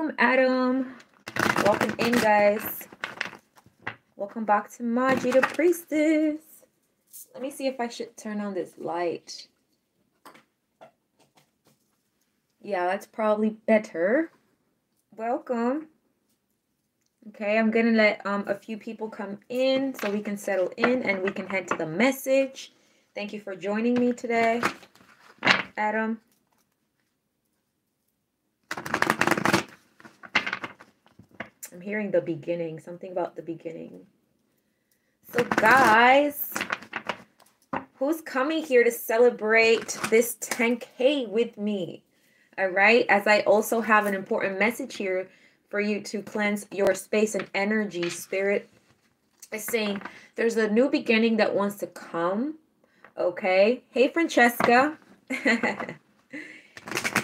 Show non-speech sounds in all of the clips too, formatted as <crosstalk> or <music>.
Welcome, Adam. Welcome in, guys. Welcome back to Maji the Priestess. Let me see if I should turn on this light. Yeah, that's probably better. Welcome. Okay, I'm gonna let um a few people come in so we can settle in and we can head to the message. Thank you for joining me today, Adam. I'm hearing the beginning, something about the beginning. So, guys, who's coming here to celebrate this 10K with me? All right, as I also have an important message here for you to cleanse your space and energy. Spirit is saying there's a new beginning that wants to come. Okay. Hey, Francesca. <laughs>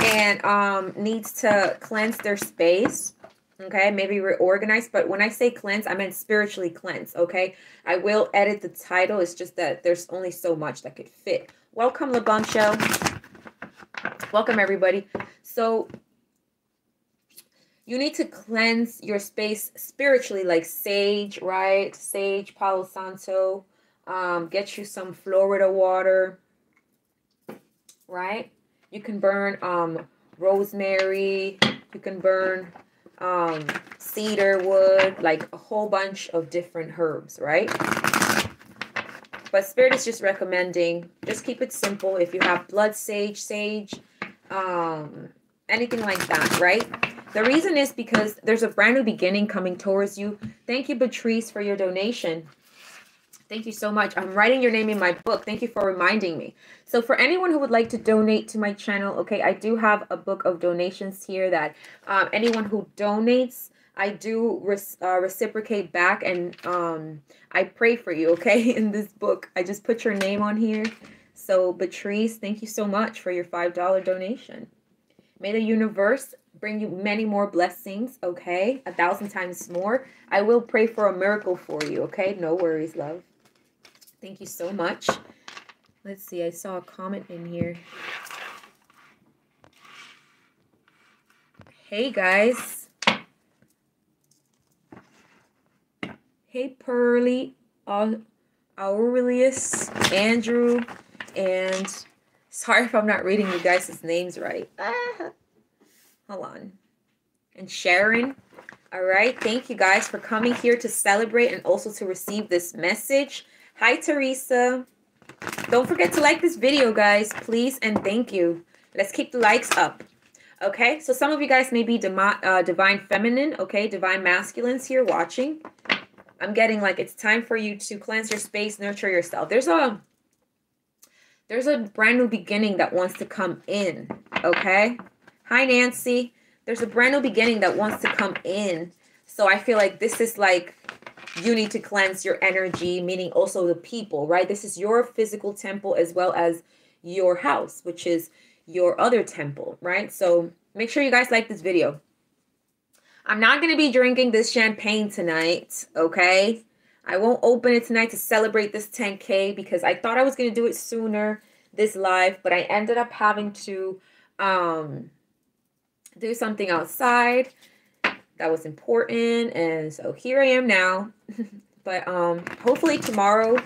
and um needs to cleanse their space okay maybe reorganize but when i say cleanse i meant spiritually cleanse okay? I will edit the title it's just that there's only so much that could fit. Welcome lebum show. Welcome everybody. So you need to cleanse your space spiritually like sage right? Sage palo santo um, get you some florida water right? You can burn um, rosemary you can burn um, cedar wood like a whole bunch of different herbs right but spirit is just recommending just keep it simple if you have blood sage sage um anything like that right the reason is because there's a brand new beginning coming towards you. Thank you, Patrice, for your donation. Thank you so much. I'm writing your name in my book. Thank you for reminding me. So for anyone who would like to donate to my channel, okay, I do have a book of donations here that um, anyone who donates, I do res uh, reciprocate back and um, I pray for you, okay, <laughs> in this book. I just put your name on here. So Patrice, thank you so much for your $5 donation. May the universe bring you many more blessings, okay? A thousand times more. I will pray for a miracle for you, okay? No worries, love. Thank you so much. Let's see, I saw a comment in here. Hey, guys. Hey, Pearly, Aurelius, Andrew, and sorry if I'm not reading you guys' names right. Ah. <laughs> Hold on. And Sharon. All right. Thank you guys for coming here to celebrate and also to receive this message. Hi, Teresa. Don't forget to like this video, guys, please. And thank you. Let's keep the likes up. Okay. So some of you guys may be uh, divine feminine. Okay. Divine masculines here watching. I'm getting like it's time for you to cleanse your space, nurture yourself. There's a there's a brand new beginning that wants to come in. Okay. Hi, Nancy. There's a brand new beginning that wants to come in. So I feel like this is like you need to cleanse your energy, meaning also the people, right? This is your physical temple as well as your house, which is your other temple, right? So make sure you guys like this video. I'm not going to be drinking this champagne tonight, okay? I won't open it tonight to celebrate this 10K because I thought I was going to do it sooner, this live, but I ended up having to um do something outside that was important and so here I am now. <laughs> But um hopefully tomorrow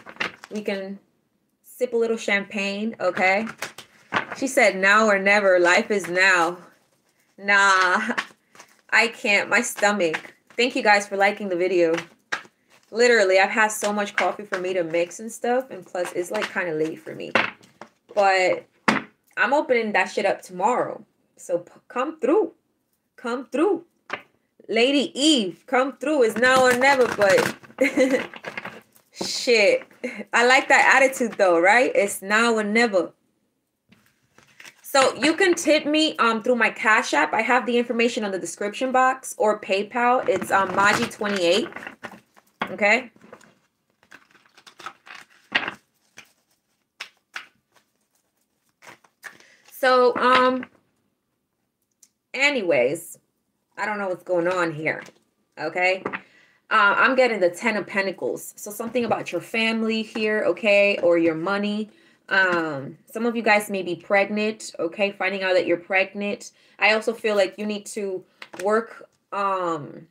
we can sip a little champagne okay? She said now or never life is now. Nah <laughs> I can't my stomach. Thank you guys for liking the video. Literally I've had so much coffee for me to mix and stuff and plus it's like kind of late for me. But I'm opening that shit up tomorrow. So come through. Come through. Lady Eve, come through. It's now or never, but <laughs> shit. I like that attitude though, right? It's now or never. So you can tip me um through my Cash App. I have the information on the description box or PayPal. It's um Maji28. Okay. So um Anyways, I don't know what's going on here. Okay. Uh, I'm getting the Ten of Pentacles. So something about your family here, okay, or your money. Um, some of you guys may be pregnant, okay? Finding out that you're pregnant. I also feel like you need to work um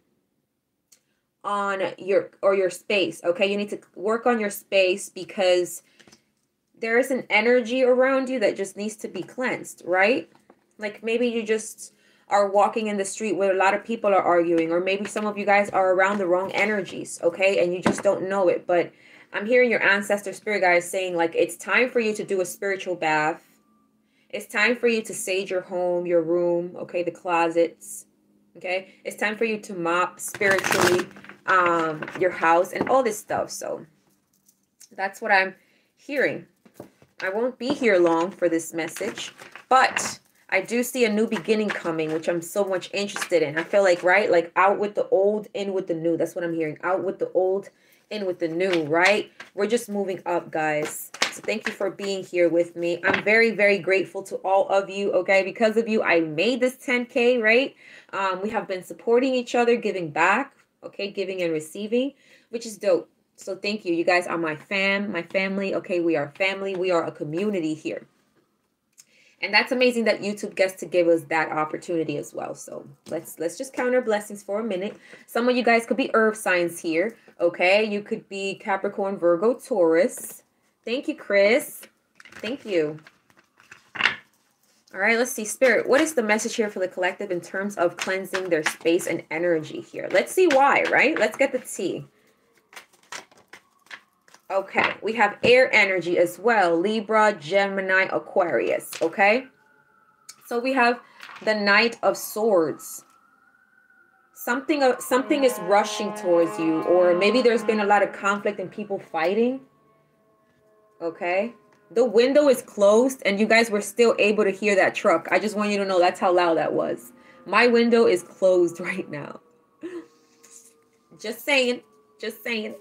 on your or your space, okay? You need to work on your space because there is an energy around you that just needs to be cleansed, right? Like maybe you just are walking in the street where a lot of people are arguing, or maybe some of you guys are around the wrong energies, okay? And you just don't know it. But I'm hearing your ancestor spirit guys saying, like, it's time for you to do a spiritual bath. It's time for you to sage your home, your room, okay, the closets. Okay. It's time for you to mop spiritually um your house and all this stuff. So that's what I'm hearing. I won't be here long for this message, but I do see a new beginning coming, which I'm so much interested in. I feel like, right? Like out with the old, in with the new. That's what I'm hearing. Out with the old, in with the new, right? We're just moving up, guys. So thank you for being here with me. I'm very, very grateful to all of you, okay? Because of you, I made this 10K, right? Um, we have been supporting each other, giving back, okay? Giving and receiving, which is dope. So thank you. You guys are my fam, my family, okay? We are family. We are a community here and that's amazing that youtube gets to give us that opportunity as well. So let's let's just count our blessings for a minute. Some of you guys could be earth signs here okay? You could be capricorn virgo taurus. Thank you chris. Thank you. All right let's see. Spirit what is the message here for the collective in terms of cleansing their space and energy here? Let's see why right? Let's get the tea Okay, we have air energy as well. Libra, Gemini, Aquarius. Okay. So we have the Knight of Swords. Something, uh, something is rushing towards you, or maybe there's been a lot of conflict and people fighting. Okay. The window is closed and you guys were still able to hear that truck. I just want you to know that's how loud that was. My window is closed <laughs> right now. Just saying. Just saying.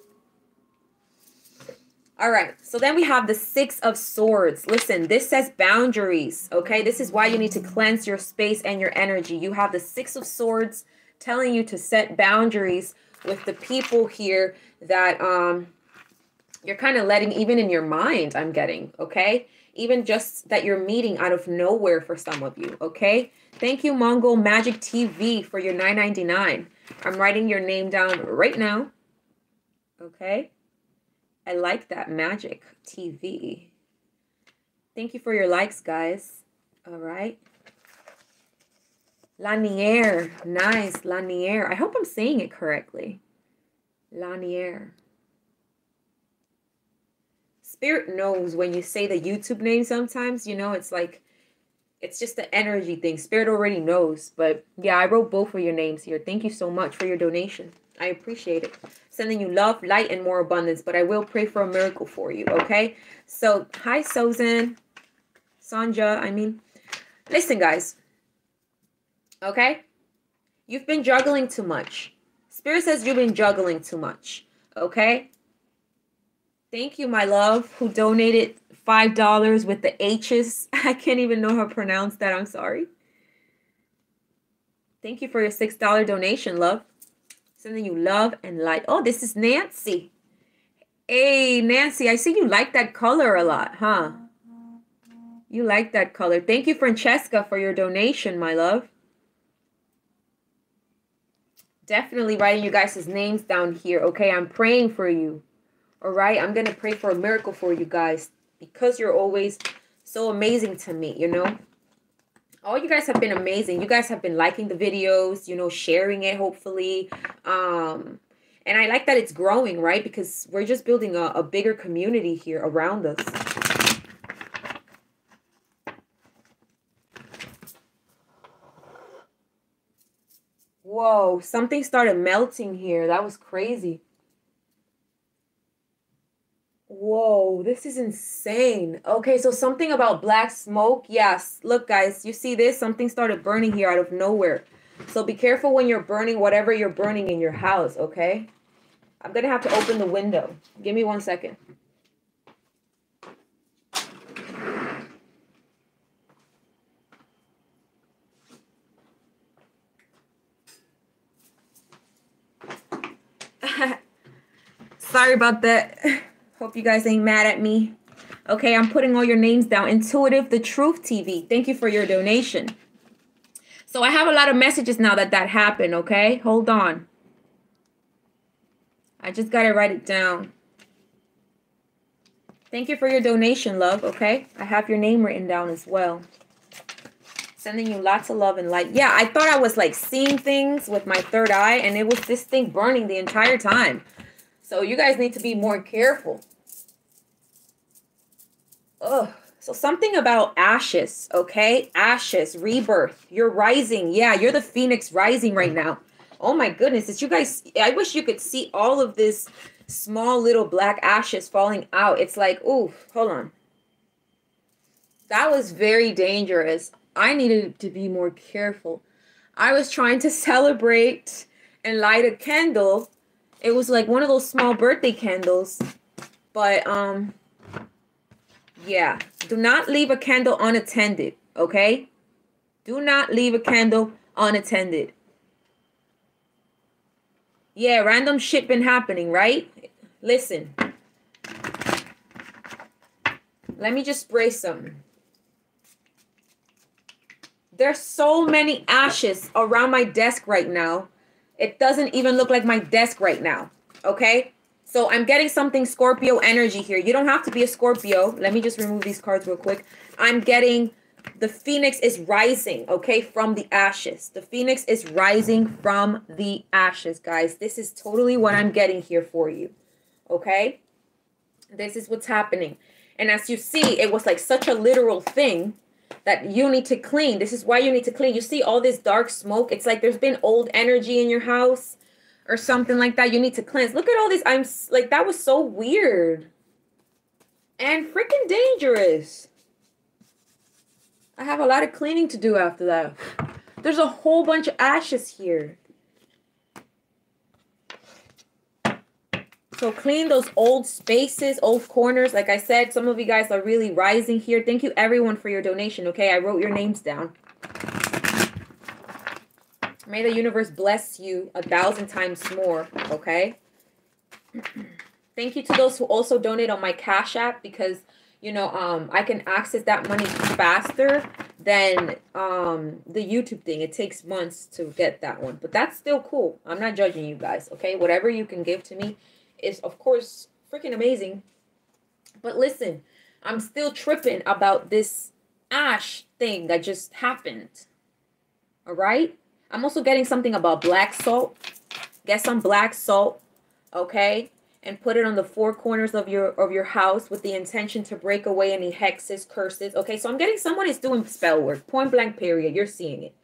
All right, so then we have the Six of Swords. Listen, this says boundaries, okay? This is why you need to cleanse your space and your energy. You have the Six of Swords telling you to set boundaries with the people here that um you're kind of letting even in your mind, I'm getting, okay? Even just that you're meeting out of nowhere for some of you, okay? Thank you, Mongol Magic TV, for your 9.99. I'm writing your name down right now, okay? I like that magic TV. Thank you for your likes, guys. All right. Lanier. Nice. Lanier. I hope I'm saying it correctly. Lanier. Spirit knows when you say the YouTube name sometimes, you know, it's like, it's just the energy thing. Spirit already knows. But yeah, I wrote both of your names here. Thank you so much for your donation. I appreciate it. Sending you love, light, and more abundance. But I will pray for a miracle for you, okay? So, hi, Sozan. Sanja, I mean. Listen, guys. Okay? You've been juggling too much. Spirit says you've been juggling too much. Okay? Thank you, my love, who donated $5 with the H's. <laughs> I can't even know how to pronounce that. I'm sorry. Thank you for your $6 donation, love. Sending you love and like. Oh, this is Nancy. Hey, Nancy, I see you like that color a lot, huh? You like that color. Thank you, Francesca, for your donation, my love. Definitely writing you guys' names down here, okay? I'm praying for you, all right? I'm going to pray for a miracle for you guys because you're always so amazing to me, you know? All you guys have been amazing. You guys have been liking the videos, you know, sharing it hopefully. Um and I like that it's growing, right? Because we're just building a, a bigger community here around us. Whoa, something started melting here. That was crazy. Whoa, this is insane. Okay, so something about black smoke. Yes, look, guys, you see this? Something started burning here out of nowhere. So be careful when you're burning whatever you're burning in your house, okay? I'm going to have to open the window. Give me one second. <laughs> Sorry about that. <laughs> Hope you guys ain't mad at me. Okay, I'm putting all your names down. Intuitive The Truth TV. Thank you for your donation. So I have a lot of messages now that that happened, okay? Hold on. I just got to write it down. Thank you for your donation, love, okay? I have your name written down as well. Sending you lots of love and light. Yeah, I thought I was like seeing things with my third eye and it was this thing burning the entire time. So you guys need to be more careful. Ugh. So something about ashes, okay? Ashes, rebirth. You're rising. Yeah, you're the phoenix rising right now. Oh my goodness. It's you guys. I wish you could see all of this small little black ashes falling out. It's like, ooh, hold on. That was very dangerous. I needed to be more careful. I was trying to <laughs> celebrate and light a candle. It was like one of those small birthday candles. But um yeah, do not leave a candle unattended, okay? Do not leave a candle unattended. Yeah, random shit been happening, right? Listen. Let me just spray some. There's so many ashes around my desk right now. It doesn't even look like my desk right now. Okay? So I'm getting something Scorpio energy here. You don't have to be a Scorpio. Let me just remove these cards real quick. I'm getting the phoenix is rising, okay, from the ashes. The phoenix is rising from the ashes, guys. This is totally what I'm getting here for you, okay? This is what's happening. And as you see, it was like such a literal thing that you need to clean. This is why you need to clean. You see all this dark smoke? It's like there's been old energy in your house or something like that. You need to cleanse. Look at all this. I'm like, that was so weird and freaking dangerous. I have a lot of cleaning to do after that. There's a whole bunch of ashes here. So clean those old spaces, old corners. Like I said, some of you guys are really rising here. Thank you everyone for your donation. Okay, I wrote your names down. May the universe bless you a thousand times more. Okay. <clears throat> Thank you to those who also donate on my Cash App because you know, um, I can access that money faster than um the YouTube thing. It takes months to get that one, but that's still cool. I'm not judging you guys, okay? Whatever you can give to me is, of course, freaking amazing. But listen, I'm still tripping about this ash thing that just happened. All right? I'm also getting something about black salt. Get some black salt, okay? and put it on the four corners of your of your house with the intention to break away any hexes, curses. Okay, so I'm getting someone is doing spell work. Point blank period. You're seeing it.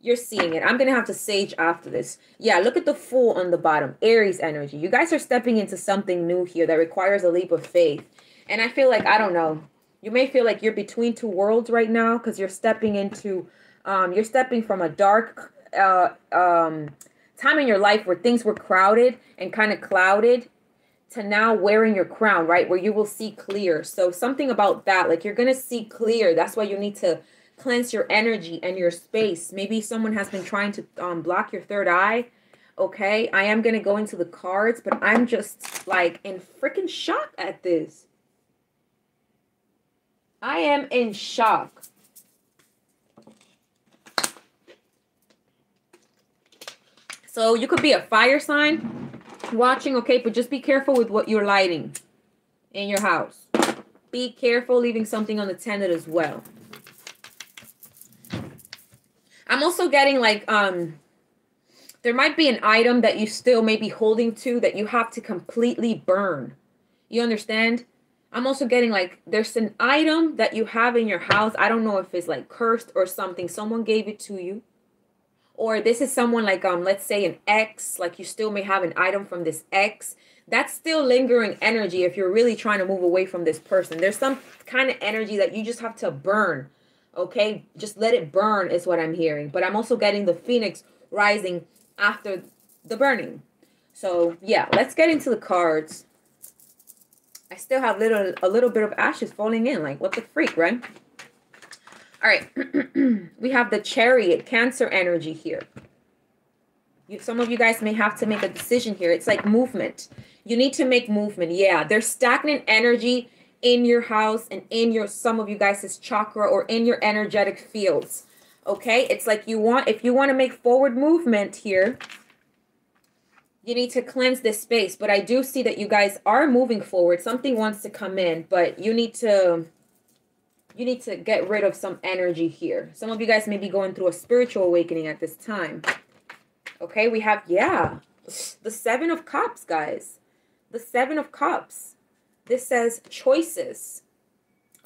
You're seeing it. I'm gonna have to sage after this. Yeah, look at the fool on the bottom. Aries energy. You guys are stepping into something new here that requires a leap of faith. And I feel like I don't know. You may feel like you're between two worlds right now because you're stepping into um you're stepping from a dark uh um time in your life where things were crowded and kind of clouded to now wearing your crown, right? Where you will see clear. So something about that, like you're going to see clear. That's why you need to cleanse your energy and your space. Maybe someone has been trying to um, block your third eye. Okay, I am going to go into the cards, but I'm just like in freaking shock at this. I am in shock. So you could be a fire sign watching, okay? But just be careful with what you're lighting in your house. Be careful leaving something unattended as well. I'm also getting like, um, there might be an item that you still may be holding to that you have to completely burn. You understand? I'm also getting like there's an item that you have in your house. I don't know if it's like cursed or something. Someone gave it to you or this is someone like um let's say an ex like you still may have an item from this ex that's still lingering energy if you're really trying to move away from this person there's some kind of energy that you just have to burn okay just let it burn is what i'm hearing but i'm also getting the phoenix rising after the burning so yeah let's get into the cards i still have little a little bit of ashes falling in like what the freak right all right. <clears throat> we have the chariot, cancer energy here. You, some of you guys may have to make a decision here. It's like movement. You need to make movement. Yeah, there's stagnant energy in your house and in your some of you guys' chakra or in your energetic fields. Okay? It's like you want if you want to make forward movement here, you need to cleanse this space. But I do see that you guys are moving forward. Something wants to come in, but you need to you need to get rid of some energy here. Some of you guys may be going through a spiritual awakening at this time. Okay, we have, yeah, the Seven of Cups, guys. The Seven of Cups. This says choices.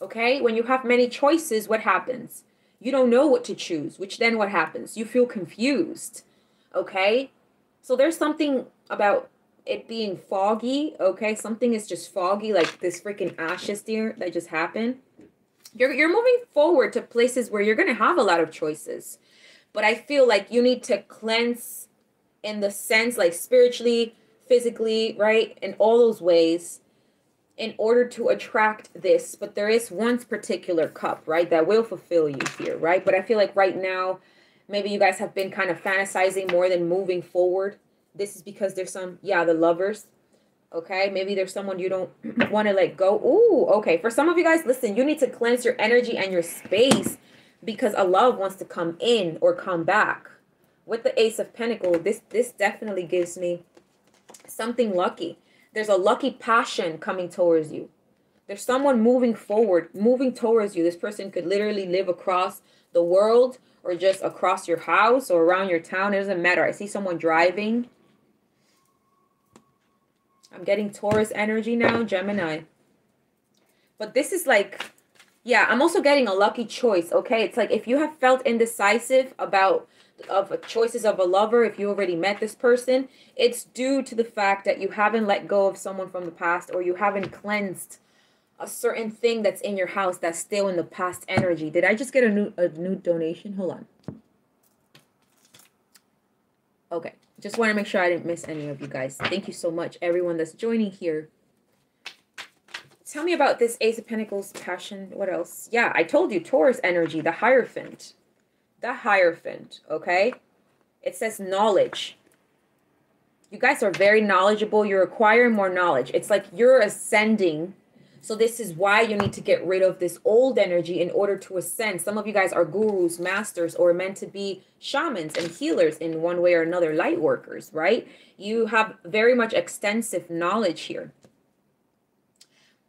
Okay, when you have many choices, what happens? You don't know what to choose, which then what happens? You feel confused. Okay, so there's something about it being foggy. Okay, something is just foggy, like this freaking ashes here that just happened. You're, you're moving forward to places where you're going to have a lot of choices. But I feel like you need to cleanse in the sense, like spiritually, physically, right? In all those ways in order to attract this. But there is one particular cup, right, that will fulfill you here, right? But I feel like right now, maybe you guys have been kind of fantasizing more than moving forward. This is because there's some, yeah, the lovers. Okay, maybe there's someone you don't <clears throat> want to let go. Ooh, okay. For some of you guys, listen, you need to cleanse your energy and your space because a love wants to come in or come back. With the Ace of Pentacles, this this definitely gives me something lucky. There's a lucky passion coming towards you. There's someone moving forward, moving towards you. This person could literally live across the world or just across your house or around your town. It doesn't matter. I see someone driving. I'm getting Taurus energy now, Gemini. But this is like, yeah, I'm also getting a lucky choice, okay? It's like if you have felt indecisive about of choices of a lover if you already met this person it's due to the fact that you haven't let go of someone from the past or you haven't cleansed a certain thing that's in your house that's still in the past energy. Did i just get a new a new donation? Hold on. Okay. Just want to make sure i didn't miss any of you guys. Thank you so much everyone that's joining here. Tell me about this ace of pentacles passion. What else? Yeah i told you taurus energy the hierophant the Hierophant, okay? It says knowledge. You guys are very knowledgeable. You're acquiring more knowledge. It's like you're ascending. So this is why you need to get rid of this old energy in order to ascend. Some of you guys are gurus, masters, or meant to be shamans and healers in one way or another, light workers, right? You have very much extensive knowledge here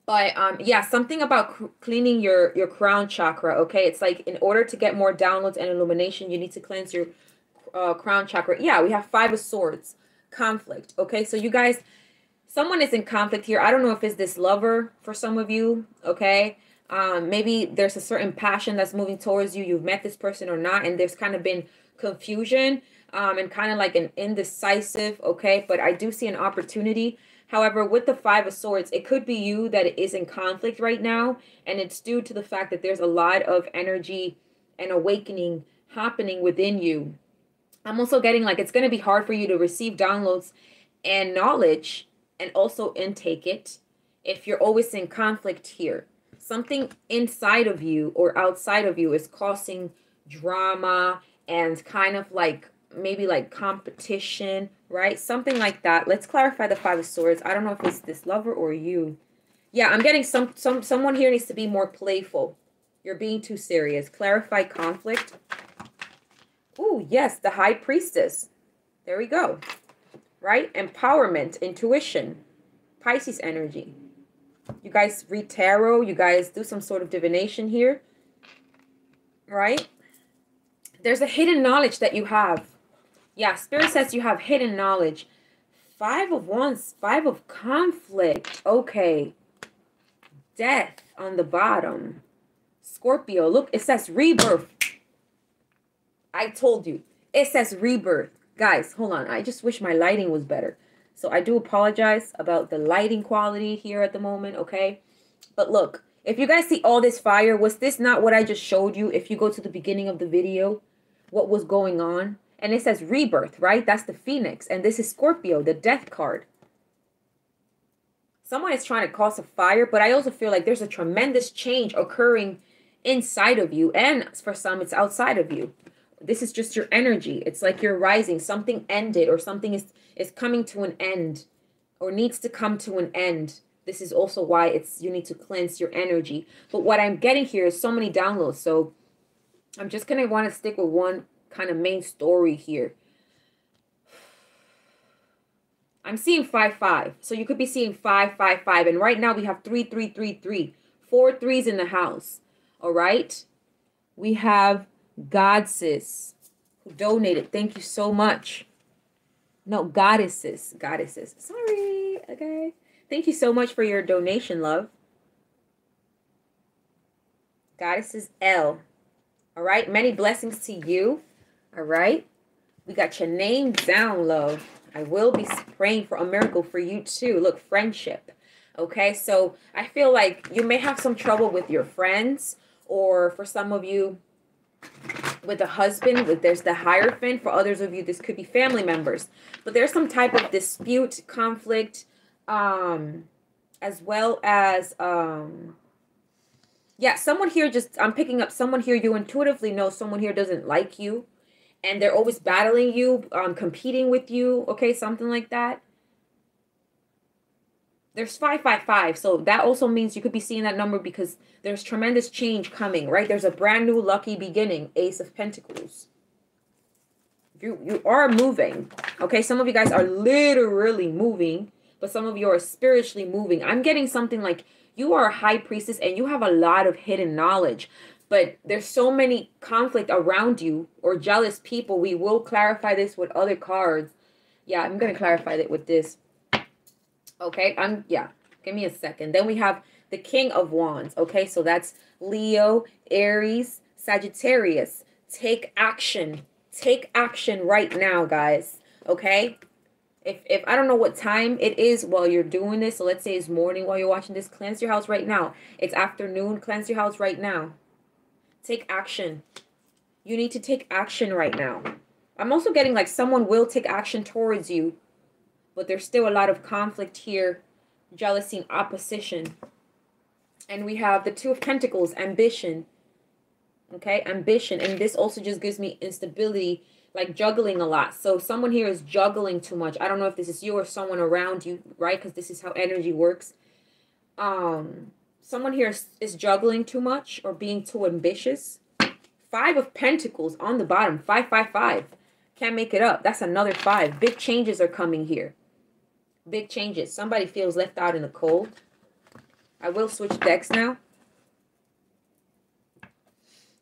but um yeah something about cleaning your your crown chakra okay? It's like in order to get more downloads and illumination you need to cleanse your uh, crown chakra. Yeah we have five of swords. Conflict okay? So you guys someone is in conflict here. I don't know if it's this lover for some of you okay? Um maybe there's a certain passion that's moving towards you. You've met this person or not and there's kind of been confusion um and kind of like an indecisive okay? But i do see an opportunity However, with the Five of Swords, it could be you that is in conflict right now, and it's due to the fact that there's a lot of energy and awakening happening within you. I'm also getting like it's going to be hard for you to receive downloads and knowledge and also intake it if you're always in conflict here. Something inside of you or outside of you is causing drama and kind of like maybe like competition, right? Something like that. Let's clarify the five of swords. I don't know if it's this lover or you. Yeah, I'm getting some some someone here needs to be more playful. You're being too serious. Clarify conflict. Oh, yes, the high priestess. There we go. Right? Empowerment, intuition, Pisces energy. You guys read tarot, you guys do some sort of divination here. Right? There's a hidden knowledge that you have yeah, Spirit says you have hidden knowledge. Five of Wands, Five of Conflict. Okay. Death on the bottom. Scorpio, look, it says rebirth. I told you. It says rebirth. Guys, hold on. I just wish my lighting was better. So I do apologize about the lighting quality here at the moment, okay? But look, if you guys see all this fire, was this not what I just showed you? If you go to the beginning of the video, what was going on? And it says rebirth, right? That's the phoenix. And this is Scorpio, the death card. Someone is trying to cause a fire, but I also feel like there's a tremendous change occurring inside of you. And for some, it's outside of you. This is just your energy. It's like you're rising. Something ended or something is, is coming to an end or needs to come to an end this is also why it's you need to cleanse your energy. But what I'm getting here is so many downloads. So I'm just gonna want to stick with one kind of main story here. I'm seeing five five. So you could be seeing five five five. And right now we have three three three three. Four threes in the house. All right. We have Godsis who donated. Thank you so much. No, goddesses. Goddesses. Sorry. Okay. Thank you so much for your donation, love. Goddesses L. All right. Many blessings to you. All right. We got your name down, love. I will be praying for a miracle for you too. Look, friendship. Okay. So I feel like you may have some trouble with your friends, or for some of you, with a husband with there's the hierophant for others of you this could be family members but there's some type of dispute conflict um as well as um yeah someone here just i'm picking up someone here you intuitively know someone here doesn't like you and they're always battling you um competing with you okay something like that. There's 555 so that also means you could be seeing that number because there's tremendous change coming right? There's a brand new lucky beginning ace of pentacles. You you are moving okay? Some of you guys are literally moving but some of you are spiritually moving. I'm getting something like you are a high priestess and you have a lot of hidden knowledge but there's so many conflict around you or jealous people we will clarify this with other cards yeah i'm going to clarify it with this Okay, I'm yeah. Give me a second. Then we have the King of Wands. Okay, so that's Leo, Aries, Sagittarius. Take action. Take action right now, guys. Okay. If if I don't know what time it is while you're doing this, so let's say it's morning while you're watching this, cleanse your house right now. It's afternoon, cleanse your house right now. Take action. You need to take action right now. I'm also getting like someone will take action towards you but there's still a lot of conflict here, jealousy and opposition. And we have the Two of Pentacles, ambition. Okay, ambition. And this also just gives me instability, like juggling a lot. So someone here is juggling too much. I don't know if this is you or someone around you, right? Because this is how energy works. Um, someone here is, is juggling too much or being too ambitious. Five of Pentacles on the bottom. Five, five, five. Can't make it up. That's another five. Big changes are coming here. Big changes. Somebody feels left out in the cold. I will switch decks now.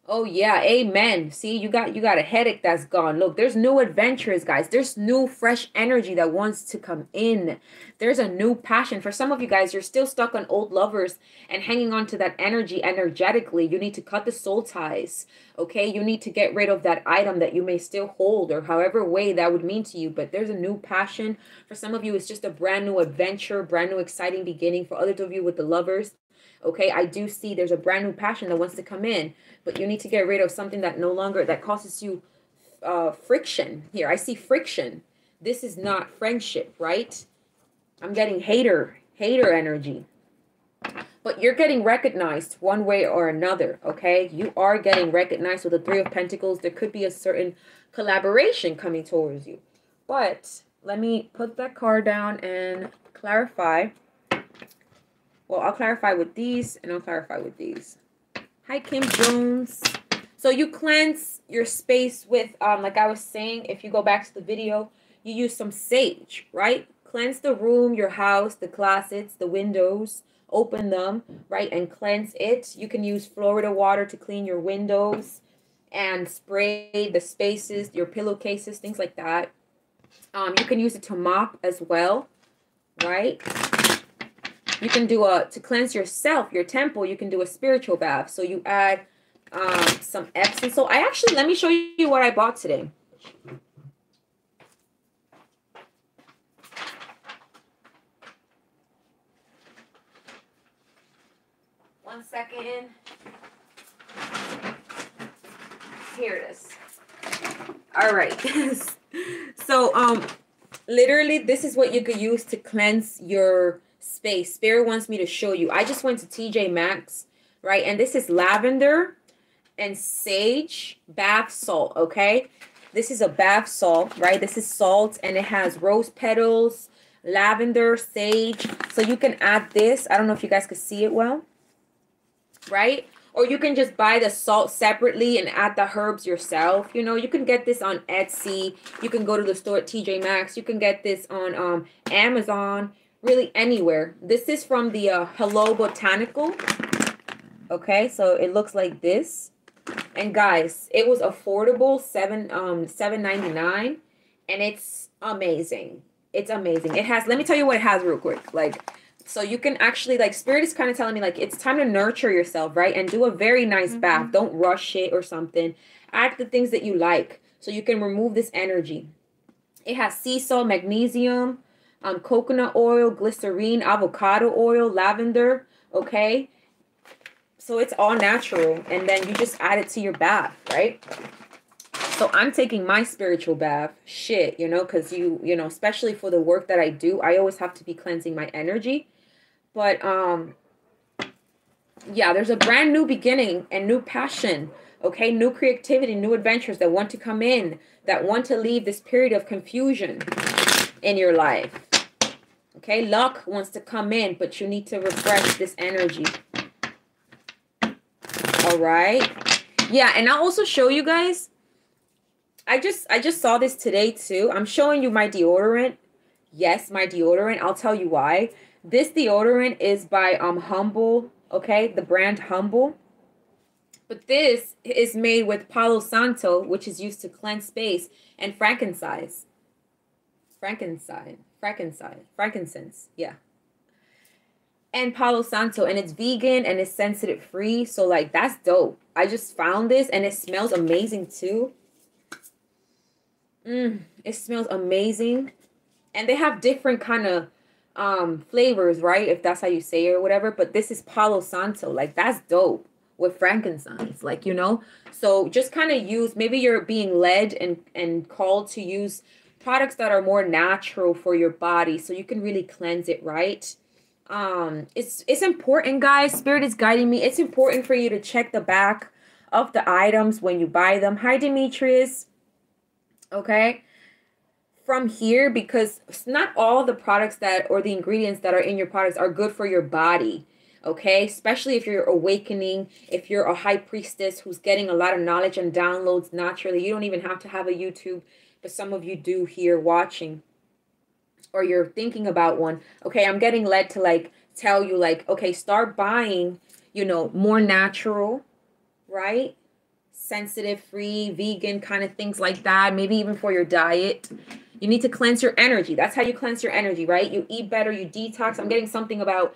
Oh yeah, amen. See, you got you got a headache that's gone. Look, there's new adventures, guys. There's new fresh energy that wants to come in. There's a new passion. For some of you guys, you're still stuck on old lovers and hanging on to that energy energetically. You need to cut the soul ties. Okay? You need to get rid of that item that you may still hold or however way that would mean to you, but there's a new passion. For some of you, it's just a brand new adventure, brand new exciting beginning. For others of you with the lovers, okay? I do see there's a brand new passion that wants to come in but you need to get rid of something that no longer that causes you uh, friction. Here i see friction. This is not friendship right? I'm getting hater hater energy. But you're getting recognized one way or another okay? You are getting recognized with the three of pentacles. There could be a certain collaboration coming towards you. But let me put that card down and clarify well, I'll clarify with these and I'll clarify with these. Hi, Kim Jones. So you cleanse your space with, um, like I was saying, if you go back to the video, you use some sage, right? Cleanse the room, your house, the closets, the windows, open them, right? And cleanse it. You can use Florida water to clean your windows and spray the spaces, your pillowcases, things like that. Um, you can use it to mop as well, right? You can do a, to cleanse yourself, your temple, you can do a spiritual bath. So you add um, some Epsom. So I actually, let me show you what I bought today. One second. Here it is. All right. <laughs> so um literally this is what you could use to cleanse your space. Spirit wants me to show you. I just went to TJ Maxx, right? And this is lavender and sage bath salt, okay? This is a bath salt, right? This is salt and it has rose petals, lavender, sage. So you can add this. I don't know if you guys could see it well. Right? Or you can just buy the salt separately and add the herbs yourself. You know, you can get this on Etsy. You can go to the store at TJ Maxx. You can get this on um, Amazon. Really anywhere. This is from the uh, Hello Botanical. Okay, so it looks like this. And guys, it was affordable, seven um seven ninety nine, and it's amazing. It's amazing. It has. Let me tell you what it has real quick. Like so you can actually like spirit is kind of telling me like it's time to nurture yourself, right? And do a very nice mm-hmm. bath. Don't rush it or something. Add the things that you like so you can remove this energy. It has sea salt, magnesium, um, coconut oil, glycerine, avocado oil, lavender. Okay. So it's all natural. And then you just add it to your bath, right? So I'm taking my spiritual bath. Shit, you know, because you, you know, especially for the work that I do, I always have to be cleansing my energy. But um yeah, there's a brand new beginning and new passion. Okay, new creativity, new adventures that want to come in, that want to leave this period of confusion in your life. Okay, luck wants to come in, but you need to refresh this energy. All right. Yeah, and I'll also show you guys. I just I just saw this today too. I'm showing you my deodorant. Yes, my deodorant. I'll tell you why. This deodorant is by um Humble, okay? The brand Humble. But this is made with Palo Santo, which is used to cleanse space, and frankincense. Frankincense. Frankincense. Frankincense. Yeah. And Palo Santo, and it's vegan and it's sensitive free. So, like, that's dope. I just found this and it smells amazing too. Mm, it smells amazing. And they have different kind of um flavors, right? If that's how you say it or whatever. But this is Palo Santo. Like that's dope with frankincense. Like, you know? So just kind of use maybe you're being led and and called to use products that are more natural for your body so you can really cleanse it, right? Um it's it's important, guys. Spirit is guiding me. It's important for you to check the back of the items when you buy them. Hi Demetrius. Okay? from here because not all the products that or the ingredients that are in your products are good for your body okay especially if you're awakening if you're a high priestess who's getting a lot of knowledge and downloads naturally you don't even have to have a youtube but some of you do here watching or you're thinking about one okay i'm getting led to like tell you like okay start buying you know more natural right sensitive free vegan kind of things like that maybe even for your diet you need to cleanse your energy. That's how you cleanse your energy, right? You eat better, you detox. I'm getting something about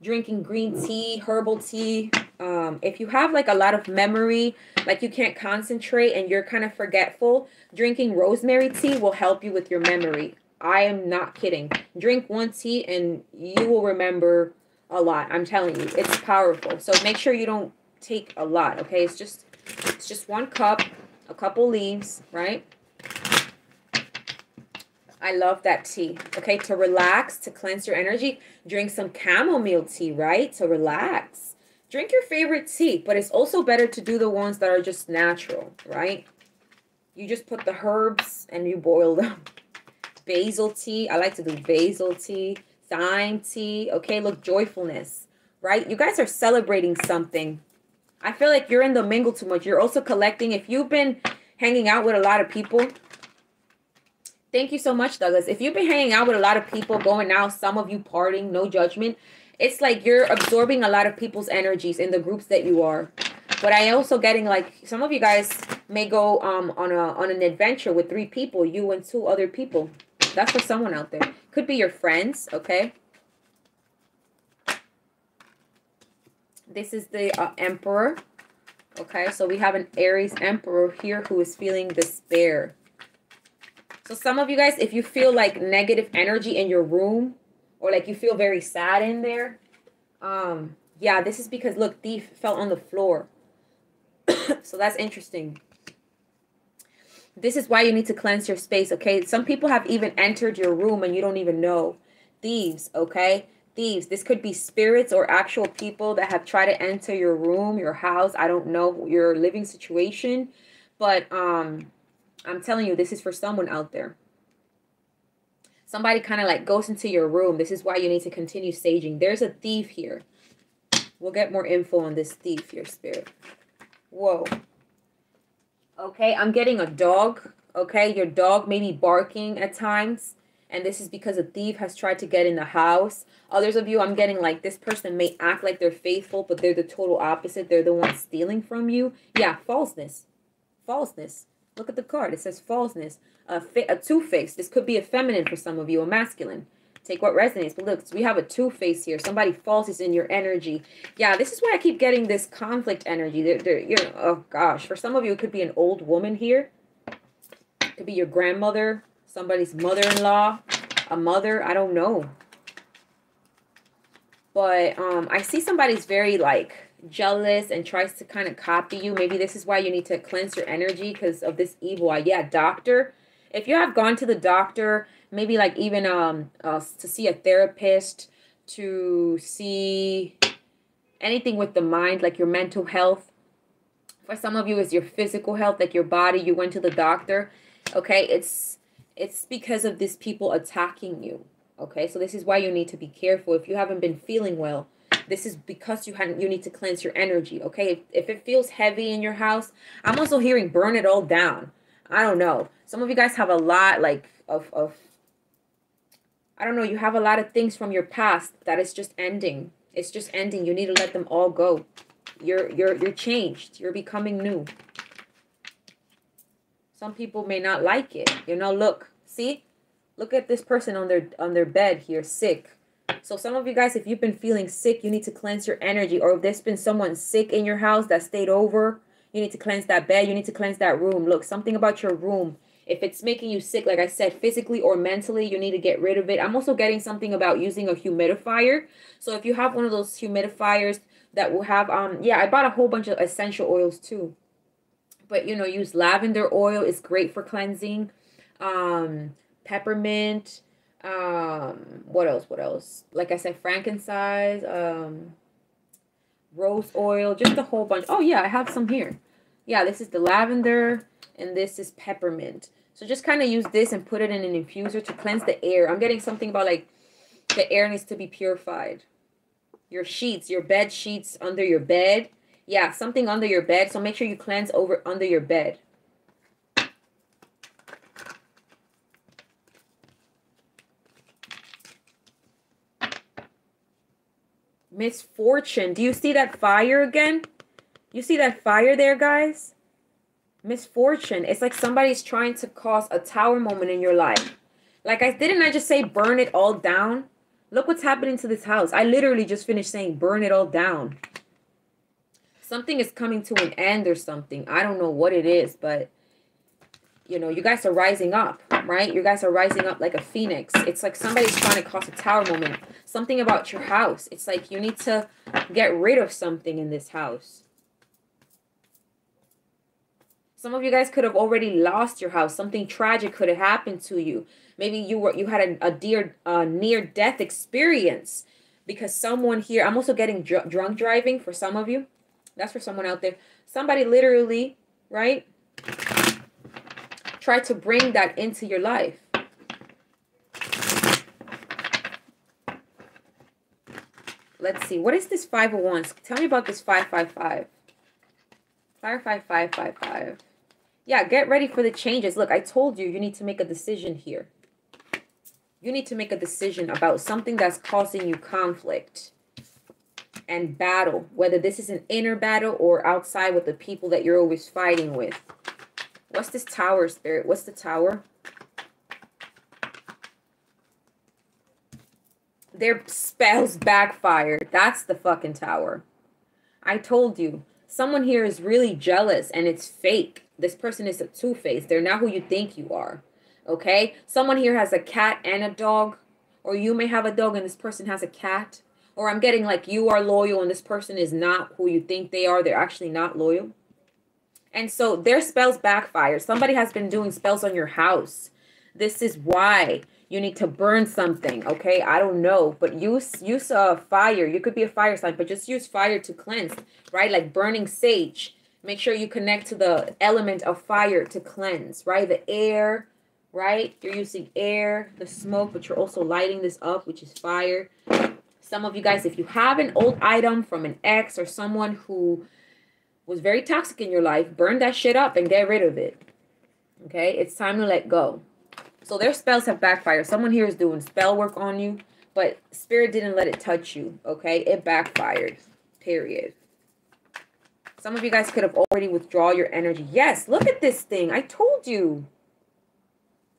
drinking green tea, herbal tea. Um, if you have like a lot of memory, like you can't concentrate and you're kind of forgetful, drinking rosemary tea will help you with your memory. I am not kidding. Drink one tea and you will remember a lot. I'm telling you, it's powerful. So make sure you don't take a lot, okay? It's just it's just one cup, a couple leaves, right? I love that tea. Okay, to relax, to cleanse your energy, drink some chamomile tea, right? To relax. Drink your favorite tea, but it's also better to do the ones that are just natural, right? You just put the herbs and you boil them. <laughs> Basil tea. I like to do basil tea, thyme tea. Okay, look, joyfulness, right? You guys are celebrating something. I feel like you're in the mingle too much. You're also collecting. If you've been hanging out with a lot of people, Thank you so much, Douglas. If you've been hanging out with a lot of people, going out, some of you partying, no judgment, it's like you're absorbing a lot of people's energies in the groups that you are. But I also getting like some of you guys may go um on a on an adventure with three people, you and two other people. That's for someone out there. Could be your friends, okay? This is the uh, emperor. Okay, so we have an Aries emperor here who is feeling despair. So some of you guys, if you feel like negative energy in your room or like you feel very sad in there, um, yeah, this is because look, thief fell on the floor. <coughs> so that's interesting. This is why you need to cleanse your space, okay? Some people have even entered your room and you don't even know. Thieves, okay? Thieves. This could be spirits or actual people that have tried to enter your room, your house. I don't know your living situation, but um I'm telling you, this is for someone out there. Somebody kind of like goes into your room. This is why you need to continue staging. There's a thief here. We'll get more info on this thief your spirit. Whoa. Okay, I'm getting a dog. Okay, your dog may be barking at times. And this is because a thief has tried to get in the house. Others of you, I'm getting like this person may act like they're faithful, but they're the total opposite. They're the one stealing from you. Yeah, falseness. Falseness. Look at the card. It says falseness. A, a two-face. This could be a feminine for some of you, a masculine. Take what resonates. But look, we have a two-face here. Somebody false is in your energy. Yeah, this is why I keep getting this conflict energy. They're, they're, you oh gosh. For some of you, it could be an old woman here. It could be your grandmother, somebody's mother-in-law, a mother. I don't know. But um, I see somebody's very like jealous and tries to kind of copy you. Maybe this is why you need to cleanse your energy because of this evil eye. Yeah, doctor. If you have gone to the doctor, maybe like even um uh, to see a therapist, to see anything with the mind, like your mental health. For some of you, is your physical health, like your body. You went to the doctor. Okay, it's it's because of these people attacking you. Okay, so this is why you need to be careful. If you haven't been feeling well, this is because you had you need to cleanse your energy okay? If, if it feels heavy in your house i'm also hearing burn it all down. I don't know. Some of you guys have a lot like of of i don't know you have a lot of things from your past that is just ending. It's just ending. You need to let them all go. You're you're you're changed. You're becoming new. Some people may not like it. You know look see? Look at this person on their on their bed here sick so some of you guys, if you've been feeling sick, you need to cleanse your energy. Or if there's been someone sick in your house that stayed over, you need to cleanse that bed. You need to cleanse that room. Look, something about your room. If it's making you sick, like I said, physically or mentally, you need to get rid of it. I'm also getting something about using a humidifier. So if you have one of those humidifiers that will have, um, yeah, I bought a whole bunch of essential oils too. But you know, use lavender oil. It's great for cleansing. Um, peppermint um what else what else? Like i said frankincense um rose oil just a whole bunch. Oh yeah i have some here. Yeah this is the lavender and this is peppermint. So just kind of use this and put it in an infuser to cleanse the air. I'm getting something about like the air needs to be purified. Your sheets your bed sheets under your bed. Yeah something under your bed. So make sure you cleanse over under your bed Misfortune. Do you see that fire again? You see that fire there, guys? Misfortune. It's like somebody's trying to cause a tower moment in your life. Like I didn't I just say burn it all down? Look what's happening to this house. I literally just finished saying burn it all down. Something is coming to an end or something. I don't know what it is, but you know, you guys are rising up, right? You guys are rising up like a phoenix. It's like somebody's trying to cause a tower moment. Something about your house. It's like you need to get rid of something in this house. Some of you guys could have already lost your house. Something tragic could have happened to you. Maybe you were you had a, a dear uh, near death experience because someone here. I'm also getting dr drunk driving for some of you. That's for someone out there. Somebody literally, right? Try to bring that into your life. Let's see. What is this 501? Tell me about this 555. 55555. Yeah, get ready for the changes. Look, I told you, you need to make a decision here. You need to make a decision about something that's causing you conflict and battle, whether this is an inner battle or outside with the people that you're always fighting with. What's this tower, Spirit? What's the tower? Their spells backfired. That's the fucking tower. I told you. Someone here is really jealous and it's fake. This person is a two-face. They're not who you think you are. Okay? Someone here has a cat and a dog. Or you may have a dog and this person has a cat. Or I'm getting like you are loyal and this person is not who you think they are. They're actually not loyal. And so their spells backfire. Somebody has been doing spells on your house. This is why you need to burn something, okay? I don't know, but use use a fire. You could be a fire sign, but just use fire to cleanse, right? Like burning sage. Make sure you connect to the element of fire to cleanse, right? The air, right? You're using air, the smoke, but you're also lighting this up, which is fire. Some of you guys, if you have an old item from an ex or someone who was very toxic in your life, burn that shit up and get rid of it. Okay? It's time to let go. So their spells have backfired. Someone here is doing spell work on you, but spirit didn't let it touch you. Okay? It backfired. Period. Some of you guys could have already withdraw your energy. Yes, look at this thing. I told you.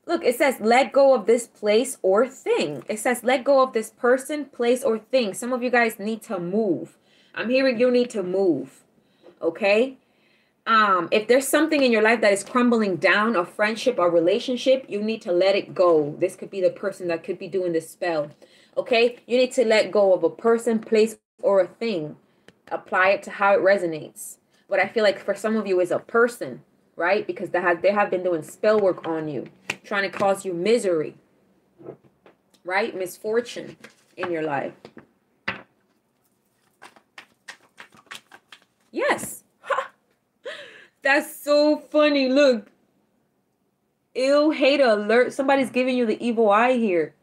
Look, it says let go of this place or thing. It says let go of this person, place, or thing. Some of you guys need to move. I'm hearing you need to move. Okay? Um, if there's something in your life that is crumbling down, a friendship or relationship, you need to let it go. This could be the person that could be doing this spell. Okay? You need to let go of a person, place, or a thing. Apply it to how it resonates. But I feel like for some of you is a person, right? Because they have they have been doing spell work on you trying to cause you misery, right? Misfortune in your life. Yes. Look. Ill hater alert. Somebody's giving you the evil eye here.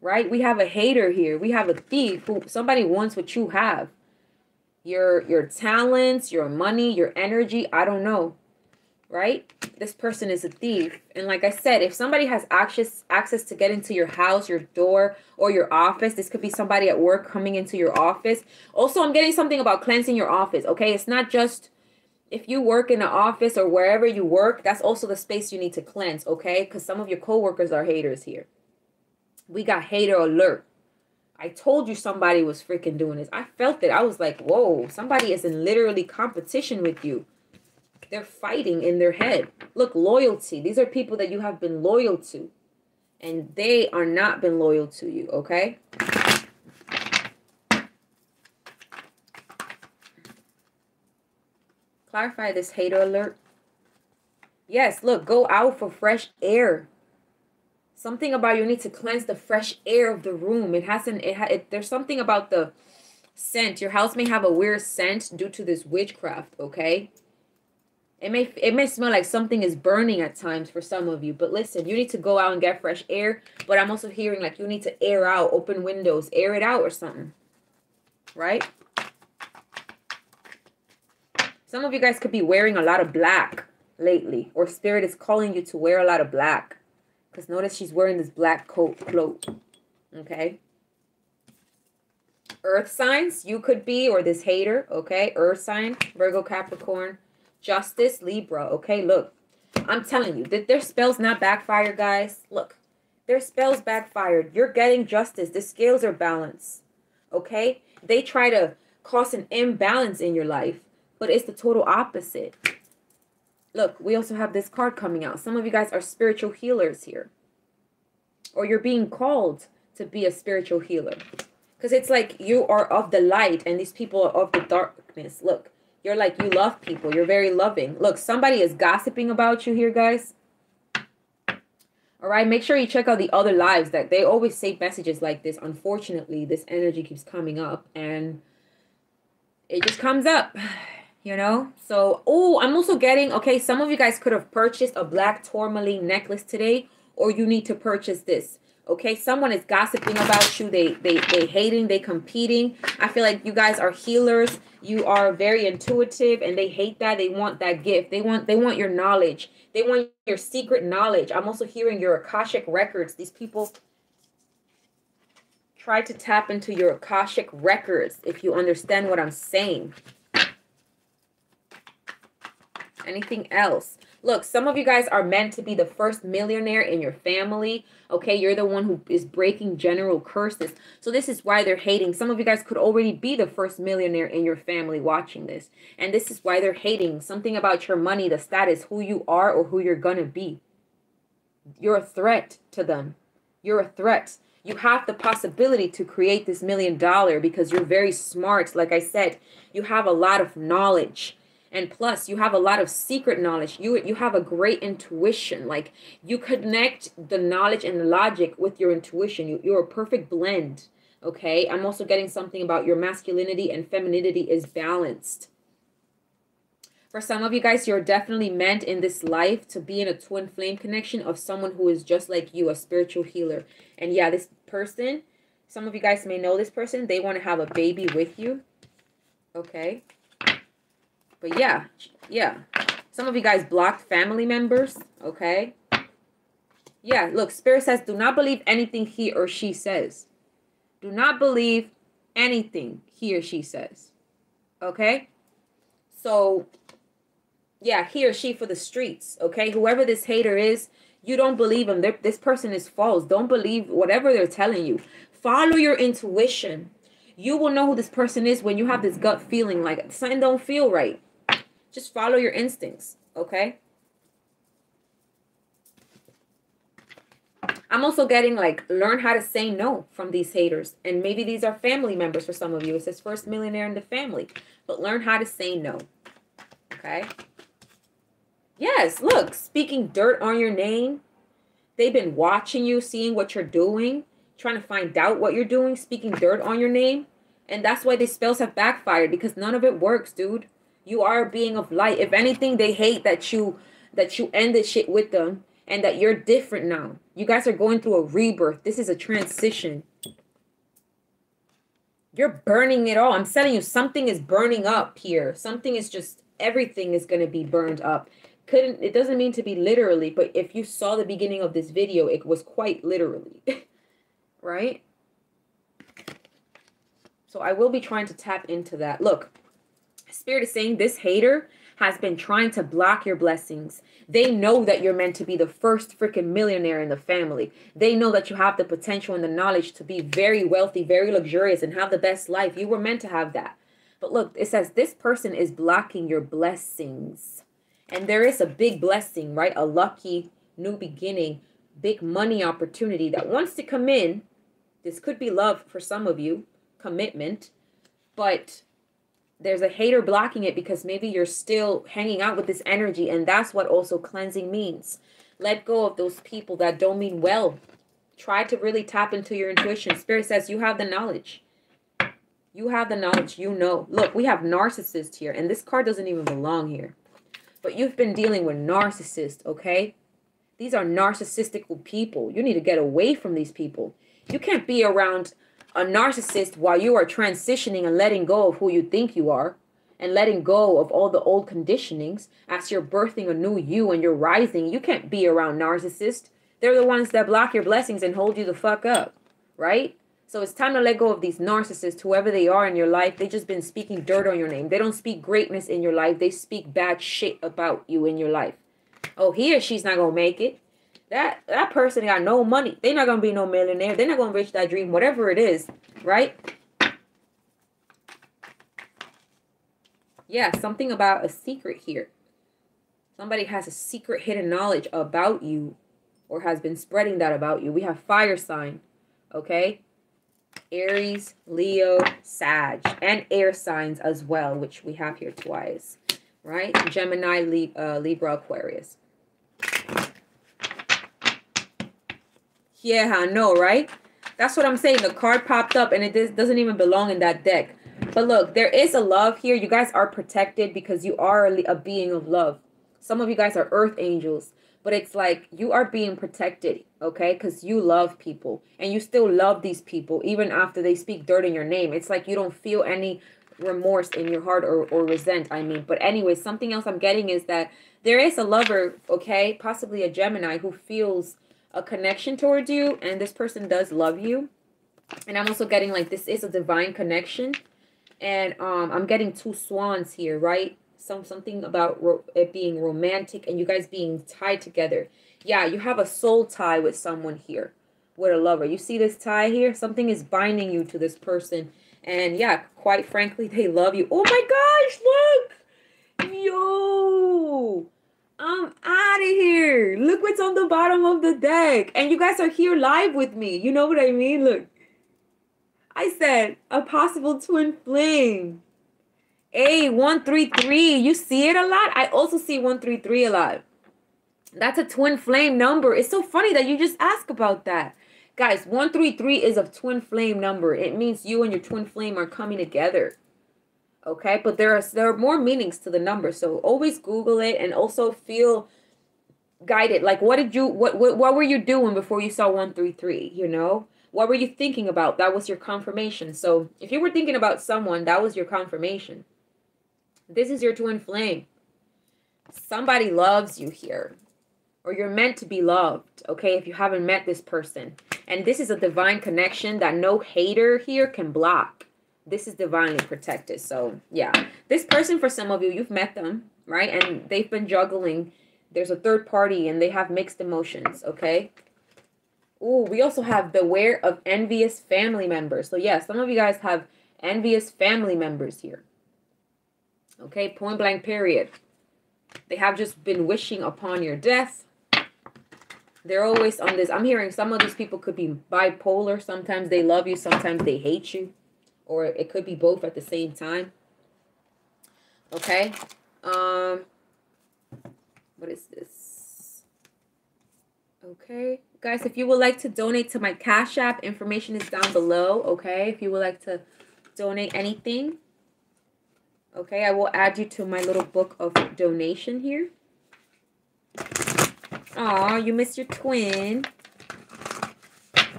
Right? We have a hater here. We have a thief who somebody wants what you have. Your your talents, your money, your energy, I don't know right? This person is a thief. And like I said, if somebody has access access to get into your house, your door, or your office, this could be somebody at work coming into your office. Also, I'm getting something about cleansing your office, okay? It's not just if you work in an office or wherever you work, that's also the space you need to cleanse, okay? Because some of your coworkers are haters here. We got hater alert. I told you somebody was freaking doing this. I felt it. I was like, whoa, somebody is in literally competition with you. They're fighting in their head. Look, loyalty. These are people that you have been loyal to. And they are not been loyal to you, okay? Clarify this hater alert. Yes, look, go out for fresh air. Something about you need to cleanse the fresh air of the room. It hasn't, it, ha, it there's something about the scent. Your house may have a weird scent due to this witchcraft, okay? It may it may smell like something is burning at times for some of you, but listen, you need to go out and get fresh air. But I'm also hearing like you need to air out, open windows, air it out or something. Right? Some of you guys could be wearing a lot of black lately, or spirit is calling you to wear a lot of black. Because notice she's wearing this black coat cloak. Okay. Earth signs, you could be, or this hater, okay? Earth sign, Virgo, Capricorn, Justice, Libra. Okay, look. I'm telling you, that their spells not backfire, guys. Look, their spells backfired. You're getting justice. The scales are balanced. Okay? They try to cause an imbalance in your life, but it's the total opposite. Look, we also have this card coming out. Some of you guys are spiritual healers here. Or you're being called to be a spiritual healer. Because it's like you are of the light and these people are of the darkness. Look, you're like, you love people. You're very loving. Look, somebody is gossiping about you here, guys. All right, make sure you check out the other lives that they always say messages like this. Unfortunately, this energy keeps coming up and it just comes up, <sighs> <sighs> you know? So, oh, I'm also getting, okay, some of you guys could have purchased a black tourmaline necklace today or you need to purchase this okay? Someone is gossiping about you they they they hating they competing. I feel like you guys are healers you are very intuitive and they hate that they want that gift. They want they want your knowledge. They want your secret knowledge. I'm also hearing your akashic records. These people try to tap into your akashic records if you understand what i'm saying anything else Look, some of you guys are meant to be the first millionaire in your family. Okay, you're the one who is breaking general curses. So this is why they're hating. Some of you guys could already be the first millionaire in your family watching this. And this is why they're hating. Something about your money, the status, who you are or who you're going to be. You're a threat to them. You're a threat. You have the possibility to create this million dollar because you're very smart. Like I said, you have a lot of knowledge and plus you have a lot of secret knowledge you you have a great intuition like you connect the knowledge and the logic with your intuition you, you're a perfect blend okay i'm also getting something about your masculinity and femininity is balanced For some of you guys, you're definitely meant in this life to be in a twin flame connection of someone who is just like you, a spiritual healer. And yeah, this person, some of you guys may know this person, they want to have a baby with you. Okay. But yeah, yeah. Some of you guys blocked family members. Okay. Yeah, look, Spirit says, do not believe anything he or she says. Do not believe anything he or she says. Okay? So yeah, he or she for the streets, okay? Whoever this hater is, you don't believe him. They're, this person is false. Don't believe whatever they're telling you. Follow your intuition. You will know who this person is when you have this gut feeling like something don't feel right. Just follow your instincts, okay? I'm also getting like learn how to say no from these haters. And maybe these are family members for some of you. It says first millionaire in the family. But learn how to say no. Okay? Yes, look, speaking dirt on your name. They've been watching you, seeing what you're doing, trying to find out what you're doing, speaking dirt on your name. And that's why these spells have backfired because none of it works, dude. You are a being of light. If anything, they hate that you that you ended shit with them and that you're different now. You guys are going through a rebirth. This is a transition. You're burning it all. I'm telling you, something is burning up here. Something is just everything is going to be burned up couldn't it doesn't mean to be literally but if you saw the beginning of this video it was quite literally <laughs> right so i will be trying to tap into that look spirit is saying this hater has been trying to block your blessings. They know that you're meant to be the first freaking millionaire in the family. They know that you have the potential and the knowledge to be very wealthy very luxurious and have the best life. You were meant to have that. But look it says this person is blocking your blessings. And there is a big blessing, right? A lucky new beginning, big money opportunity that wants to come in. This could be love for some of you, commitment, but there's a hater blocking it because maybe you're still hanging out with this energy. And that's what also cleansing means. Let go of those people that don't mean well. Try to really tap into your intuition. Spirit says you have the knowledge. You have the knowledge. You know. Look, we have narcissist here, and this card doesn't even belong here but you've been dealing with narcissists, okay? These are narcissistic people. You need to get away from these people. You can't be around a narcissist while you are transitioning and letting go of who you think you are and letting go of all the old conditionings as you're birthing a new you and you're rising. You can't be around narcissists. They're the ones that block your blessings and hold you the fuck up, right? So it's time to let go of these narcissists, whoever they are in your life. They've just been speaking dirt on your name. They don't speak greatness in your life. They speak bad shit about you in your life. Oh, he or she's not gonna make it. That that person got no money. They're not gonna be no millionaire. They're not gonna reach that dream, whatever it is, right? Yeah, something about a secret here. Somebody has a secret hidden knowledge about you or has been spreading that about you. We have fire sign, okay? Aries, Leo, Sag, and air signs as well, which we have here twice, right? Gemini, Lib uh, Libra, Aquarius. Yeah, I know, right? That's what I'm saying. The card popped up and it doesn't even belong in that deck. But look, there is a love here. You guys are protected because you are a being of love. Some of you guys are earth angels but it's like you are being protected, okay? Because you love people and you still love these people even after they speak dirt in your name. It's like you don't feel any remorse in your heart or, or resent, I mean. But anyway, something else I'm getting is that there is a lover, okay? Possibly a Gemini who feels a connection towards you and this person does love you. And I'm also getting like this is a divine connection. And um, I'm getting two swans here, right? some something about it being romantic and you guys being tied together. Yeah, you have a soul tie with someone here, with a lover. You see this tie here? Something is binding you to this person. And yeah, quite frankly, they love you. Oh my gosh, look! Yo! I'm out of here. Look what's on the bottom of the deck. And you guys are here live with me. You know what I mean? Look. I said a possible twin flame. A 133. You see it a lot? I also see 133 a lot. That's a twin flame number. It's so funny that you just ask about that. Guys, 133 is a twin flame number. It means you and your twin flame are coming together. Okay, but there are there are more meanings to the number, so always Google it and also feel guided. Like, what did you what what what were you doing before you saw one three three? You know, what were you thinking about? That was your confirmation. So if you were thinking about someone, that was your confirmation. This is your twin flame. Somebody loves you here or you're meant to be loved, okay, if you haven't met this person. And this is a divine connection that no hater here can block. This is divinely protected. So, yeah. This person, for some of you, you've met them, right? And they've been juggling. There's a third party and they have mixed emotions, okay? Ooh, we also have beware of envious family members. So, yeah, some of you guys have envious family members here. Okay, point blank, period. They have just been wishing upon your death they're always on this. I'm hearing some of these people could be bipolar. Sometimes they love you, sometimes they hate you. Or it could be both at the same time. Okay. Um what is this? Okay. Guys, if you would like to donate to my Cash App, information is down below, okay? If you would like to donate anything. Okay, I will add you to my little book of donation here. Aw, you missed your twin.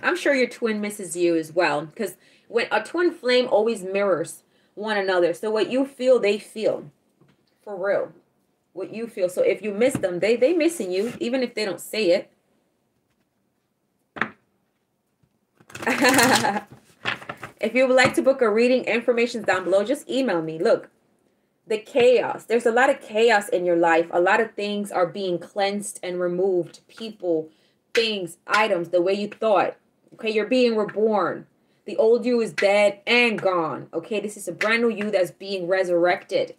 I'm sure your twin misses you as well. Because when a twin flame always mirrors one another. So what you feel, they feel. For real. What you feel. So if you miss them, they they missing you, even if they don't say it. <laughs> if you would like to book a reading, information's down below. Just email me. Look, the chaos. There's a lot of chaos in your life. A lot of things are being cleansed and removed. People, things, items, the way you thought. Okay, you're being reborn. The old you is dead and gone. Okay, this is a brand new you that's being resurrected.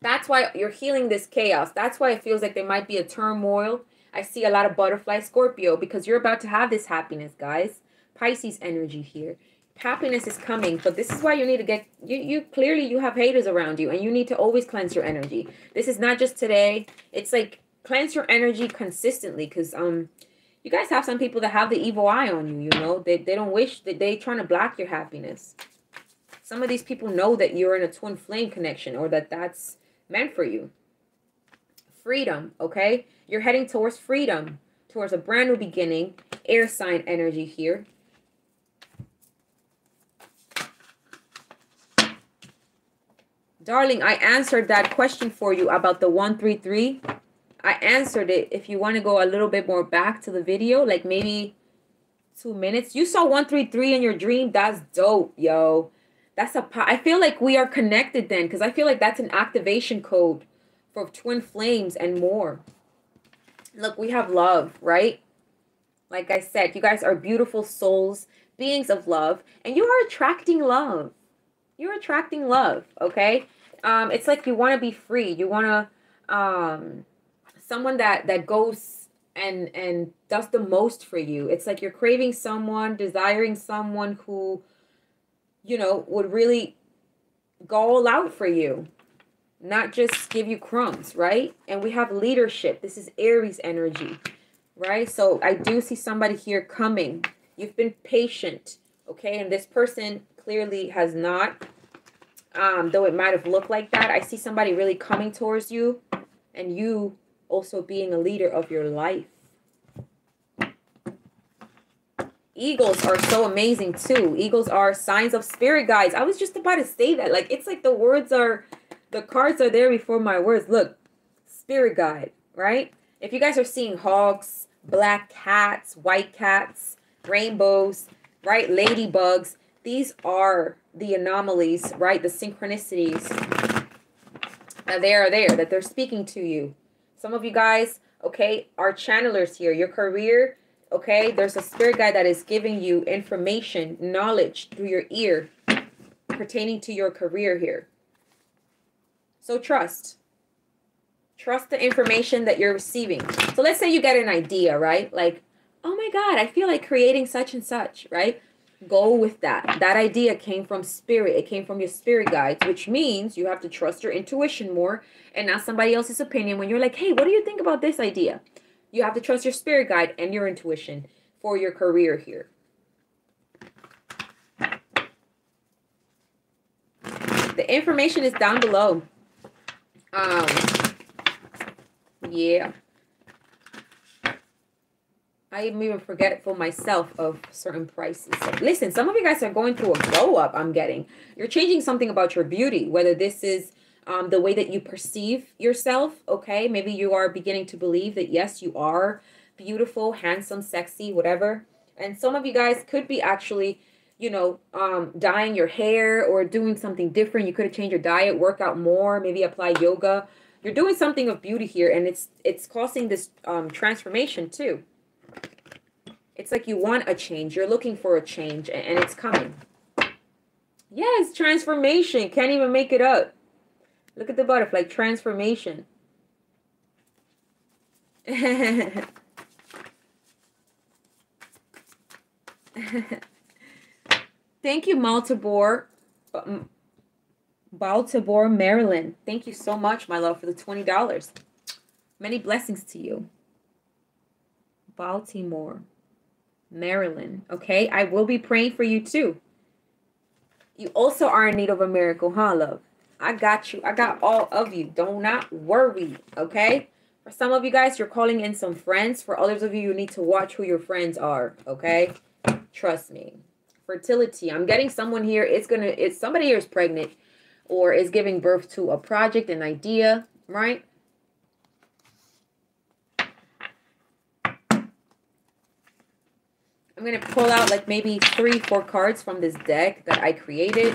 That's why you're healing this chaos. That's why it feels like there might be a turmoil. I see a lot of butterfly Scorpio because you're about to have this happiness, guys. Pisces energy here happiness is coming but this is why you need to get you you clearly you have haters around you and you need to always cleanse your energy this is not just today it's like cleanse your energy consistently because um you guys have some people that have the evil eye on you you know? They, they don't wish that they trying to block your happiness. Some of these people know that you're in a twin flame connection or that that's meant for you. Freedom okay? You're heading towards freedom towards a brand new beginning air sign energy here. Darling, I answered that question for you about the 133. I answered it. If you want to go a little bit more back to the video, like maybe two minutes. You saw 133 in your dream. That's dope, yo. That's a I feel like we are connected then because I feel like that's an activation code for twin flames and more. Look, we have love, right? Like I said, you guys are beautiful souls, beings of love, and you are attracting love you're attracting love okay um it's like you want to be free you want to um someone that that goes and and does the most for you it's like you're craving someone desiring someone who you know would really go all out for you not just give you crumbs right and we have leadership this is aries energy right so i do see somebody here coming you've been patient okay and this person clearly has not. Um, though it might have looked like that. I see somebody really coming towards you and you also being a leader of your life. Eagles are so amazing too. Eagles are signs of spirit guides. I was just about to say that. Like it's like the words are the cards are there before my words. Look, spirit guide, right? If you guys are seeing hogs, black cats, white cats, rainbows, right? Ladybugs, these are the anomalies, right? The synchronicities they are there, that they're speaking to you. Some of you guys, okay, are channelers here. Your career, okay, there's a spirit guide that is giving you information, knowledge through your ear pertaining to your career here. So trust. Trust the information that you're receiving. So let's say you get an idea, right? Like, oh my God, I feel like creating such and such, right? Go with that. That idea came from spirit. It came from your spirit guides, which means you have to trust your intuition more and not somebody else's opinion. When you're like, hey, what do you think about this idea? You have to trust your spirit guide and your intuition for your career here. The information is down below. Um, yeah. I am even forgetful myself of certain prices. Listen, some of you guys are going through a glow up. I'm getting. You're changing something about your beauty, whether this is um, the way that you perceive yourself. Okay, maybe you are beginning to believe that yes, you are beautiful, handsome, sexy, whatever. And some of you guys could be actually, you know, um, dyeing your hair or doing something different. You could have changed your diet, work out more, maybe apply yoga. You're doing something of beauty here, and it's it's causing this um, transformation too. It's like you want a change. You're looking for a change and it's coming. Yes, transformation. Can't even make it up. Look at the butterfly. Transformation. <laughs> Thank you, Baltimore. Um, Baltimore, Maryland. Thank you so much, my love, for the $20. Many blessings to you. Baltimore. Maryland. Okay, I will be praying for you too. You also are in need of a miracle, huh, love? I got you. I got all of you. Do not worry. Okay. For some of you guys, you're calling in some friends. For others of you, you need to watch who your friends are. Okay. Trust me. Fertility. I'm getting someone here. It's gonna. It's somebody here is pregnant, or is giving birth to a project, an idea, right? I'm going to pull out like maybe three, four cards from this deck that I created.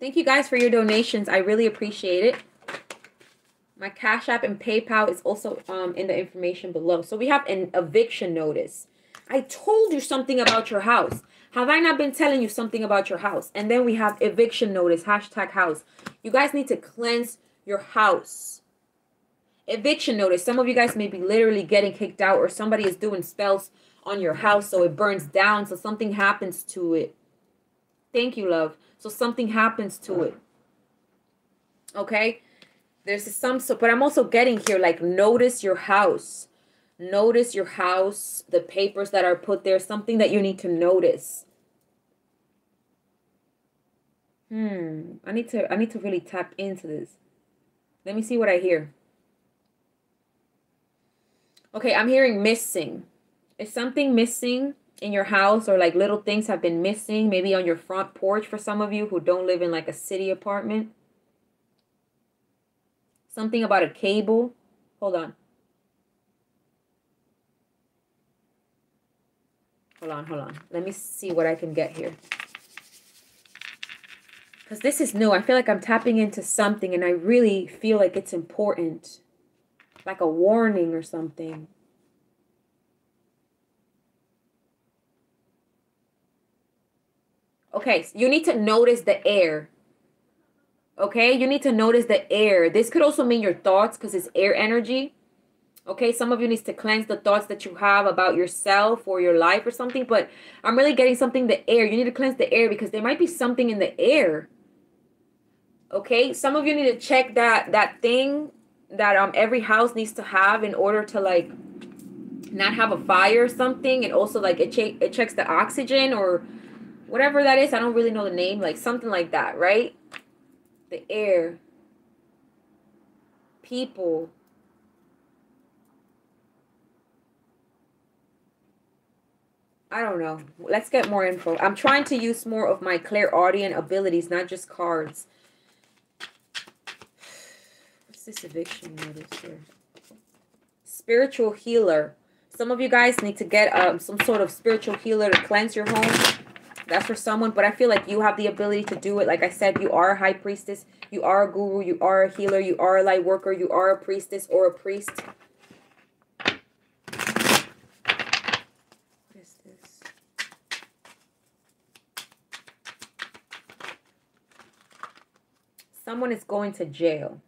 Thank you guys for your donations. I really appreciate it. My Cash App and PayPal is also um, in the information below. So we have an eviction notice. I told you something about your house. Have I not been telling you something about your house? And then we have eviction notice, hashtag house. You guys need to cleanse your house eviction notice. Some of you guys may be literally getting kicked out or somebody is doing spells on your house so it burns down. So something happens to it. Thank you, love. So something happens to it. Okay? There's some, so, but I'm also getting here like notice your house. Notice your house, the papers that are put there, something that you need to notice. Hmm. I need to I need to really tap into this. Let me see what I hear. Okay, I'm hearing missing. Is something missing in your house or like little things have been missing? Maybe on your front porch for some of you who don't live in like a city apartment. Something about a cable. Hold on. Hold on, hold on. Let me see what I can get here. Because this is new. I feel like I'm tapping into something and I really feel like it's important like a warning or something. Okay, you need to notice the air. Okay, you need to notice the air. This could also mean your thoughts because it's air energy. Okay, some of you needs to cleanse the thoughts that you have about yourself or your life or something, but I'm really getting something the air. You need to cleanse the air because there might be something in the air. Okay, some of you need to check that that thing that um every house needs to have in order to like not have a fire or something. And also like it check it checks the oxygen or whatever that is. I don't really know the name like something like that right? The air. People. I don't know. Let's get more info. I'm trying to use more of my clairaudient abilities, not just cards this eviction notice here? Spiritual healer. Some of you guys need to get um, some sort of spiritual healer to cleanse your home. That's for someone, but I feel like you have the ability to do it. Like I said, you are a high priestess, you are a guru, you are a healer, you are a light worker, you are a priestess or a priest. Someone is going to jail.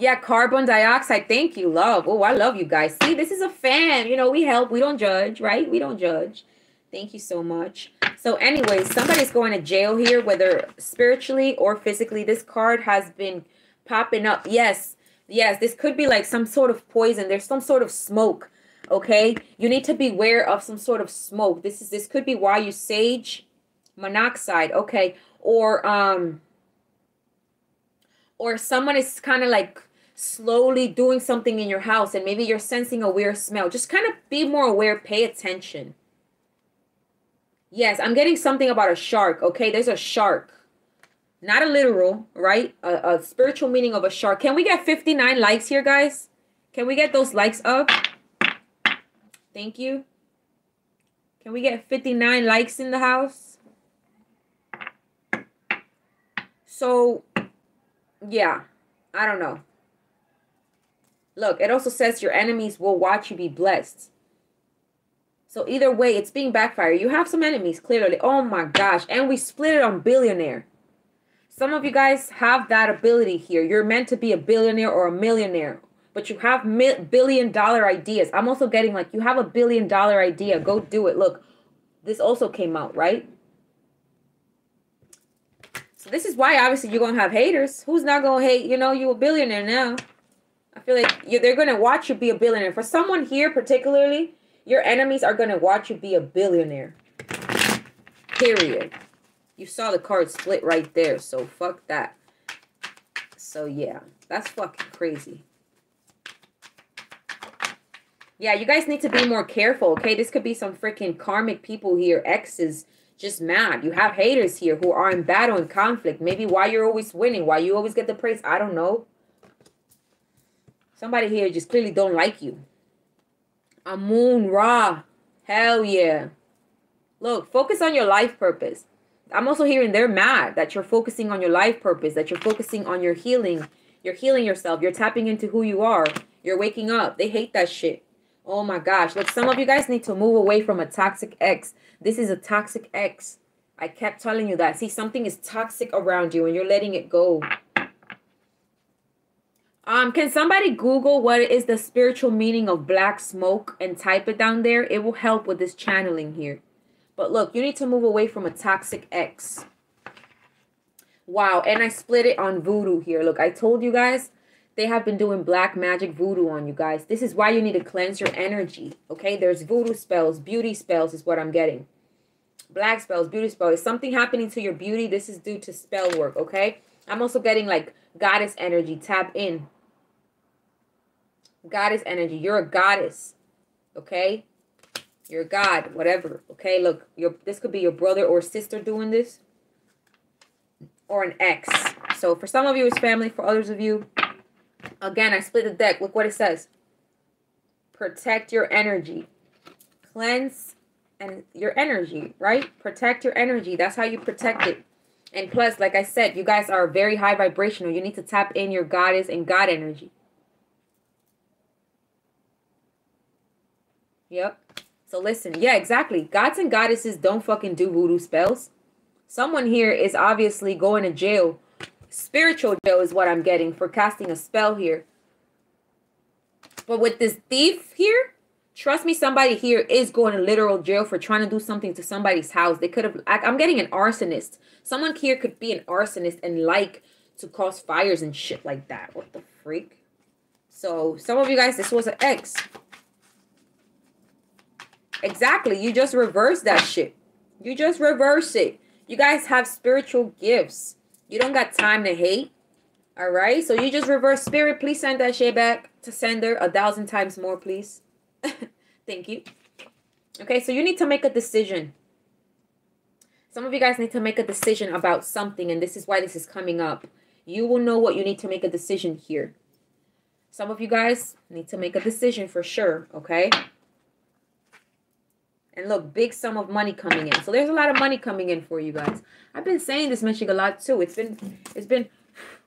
Yeah, carbon dioxide. Thank you, love. Oh, I love you guys. See, this is a fan. You know, we help. We don't judge, right? We don't judge. Thank you so much. So, anyway, somebody's going to jail here, whether spiritually or physically. This card has been popping up. Yes, yes, this could be like some sort of poison. There's some sort of smoke okay? You need to beware of some sort of smoke. This is this could be why you sage monoxide, okay? Or um or someone is kind of like slowly doing something in your house and maybe you're sensing a weird smell. Just kind of be more aware, pay attention. Yes, I'm getting something about a shark, okay? There's a shark. Not a literal, right? A, a spiritual meaning of a shark. Can we get 59 likes here, guys? Can we get those likes up? Thank you. Can we get 59 likes in the house? So, yeah, I don't know. Look, it also says your enemies will watch you be blessed. So either way, it's being backfire. You have some enemies, clearly. Oh my gosh. And we split it on billionaire. Some of you guys have that ability here. You're meant to be a billionaire or a millionaire but you have billion dollar ideas. I'm also getting like you have a billion dollar idea. Go do it. Look, this also came out, right? So this is why obviously you're going to have haters. Who's not going to hate, you know, you're a billionaire now. I feel like you, they're going to watch you be a billionaire. For someone here particularly, your enemies are going to watch you be a billionaire. Period. You saw the card split right there, so fuck that. So yeah, that's fucking crazy. Yeah, you guys need to be more careful, okay? This could be some freaking karmic people here. Exes just mad. You have haters here who are in battle and conflict. Maybe why you're always winning, why you always get the praise. I don't know. Somebody here just clearly don't like you. Amun Ra. Hell yeah. Look, focus on your life purpose. I'm also hearing they're mad that you're focusing on your life purpose, that you're focusing on your healing. You're healing yourself. You're tapping into who you are. You're waking up. They hate that shit. Oh my gosh. Look, some of you guys need to move away from a toxic ex. This is a toxic ex. I kept telling you that. See, something is toxic around you and you're letting it go. Um, can somebody Google what is the spiritual meaning of black smoke and type it down there? It will help with this channeling here. But look, you need to move away from a toxic ex. Wow, and I split it on voodoo here. Look, I told you guys they have been doing black magic voodoo on you guys. This is why you need to cleanse your energy. Okay, there's voodoo spells, beauty spells is what I'm getting. Black spells, beauty spells. Is something happening to your beauty? This is due to spell work. Okay, I'm also getting like goddess energy. Tap in. Goddess energy. You're a goddess. Okay, you're a god. Whatever. Okay, look, your this could be your brother or sister doing this, or an ex. So for some of you, it's family. For others of you, Again, I split the deck. Look what it says. Protect your energy. Cleanse and your energy, right? Protect your energy. That's how you protect it. And plus, like I said, you guys are very high vibrational. You need to tap in your goddess and God energy. Yep. So listen, yeah, exactly. Gods and goddesses don't fucking do voodoo spells. Someone here is obviously going to jail Spiritual jail is what I'm getting for casting a spell here. But with this thief here, trust me, somebody here is going to literal jail for trying to do something to somebody's house. They could have, I'm getting an arsonist. Someone here could be an arsonist and like to cause fires and shit like that. What the freak? So some of you guys, this was an X. Exactly. You just reverse that shit. You just reverse it. You guys have spiritual gifts. You don't got time to hate. All right. So you just reverse spirit. Please send that shit back to sender a thousand times more, please. <laughs> Thank you. Okay. So you need to make a decision. Some of you guys need to make a decision about something, and this is why this is coming up. You will know what you need to make a decision here. Some of you guys need to make a decision for sure, okay? And look, big sum of money coming in. So there's a lot of money coming in for you guys. I've been saying this mentioning a lot too. It's been it's been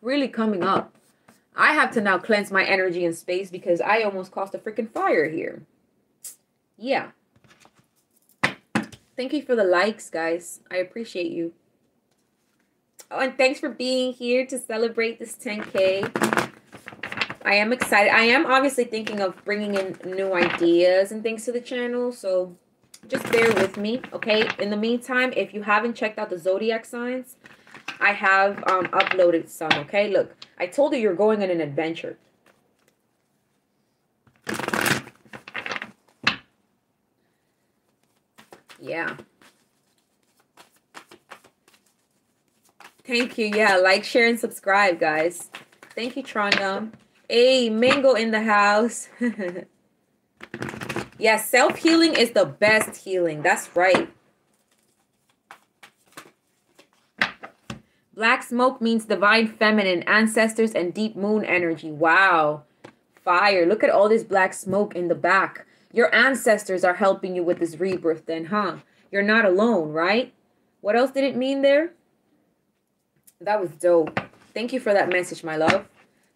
really coming up. I have to now cleanse my energy and space because I almost caused a freaking fire here. Yeah. Thank you for the likes, guys. I appreciate you. Oh, and thanks for being here to celebrate this 10K. I am excited. I am obviously thinking of bringing in new ideas and things to the channel. So just bear with me, okay? In the meantime, if you haven't checked out the zodiac signs, I have um, uploaded some, okay? Look, I told you you're going on an adventure. Yeah. Thank you. Yeah, like, share, and subscribe, guys. Thank you, Trondum. Hey, Mango in the house. <laughs> yes, yeah, self-healing is the best healing. That's right. Black smoke means divine feminine, ancestors, and deep moon energy. Wow. Fire. Look at all this black smoke in the back. Your ancestors are helping you with this rebirth then, huh? You're not alone, right? What else did it mean there? That was dope. Thank you for that message, my love.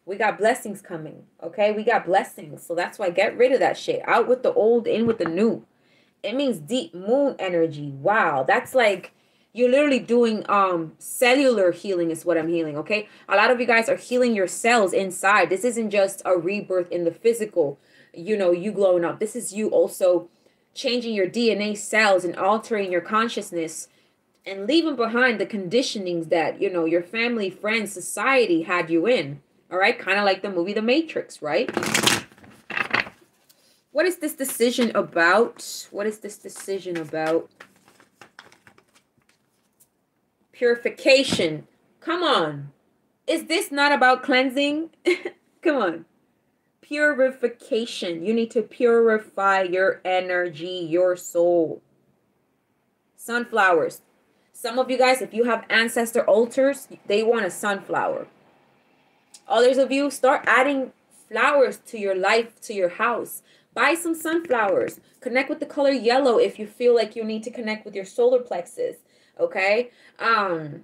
We got blessings coming, okay? We got blessings. So that's why get rid of that shit. Out with the old, in with the new. It means deep moon energy. Wow. That's like you're literally doing um cellular healing is what I'm healing, okay? A lot of you guys are healing your cells inside. This isn't just a rebirth in the physical, you know, you glowing up. This is you also changing your DNA cells and altering your consciousness and leaving behind the conditionings that, you know, your family, friends, society had you in. All right? Kind of like the movie The Matrix, right? What is this decision about? What is this decision about? Purification. Come on. Is this not about cleansing? <laughs> Come on. Purification. You need to purify your energy, your soul. Sunflowers. Some of you guys, if you have ancestor altars, they want a sunflower. Others of you, start adding flowers to your life, to your house. Buy some sunflowers. Connect with the color yellow if you feel like you need to connect with your solar plexus okay? Um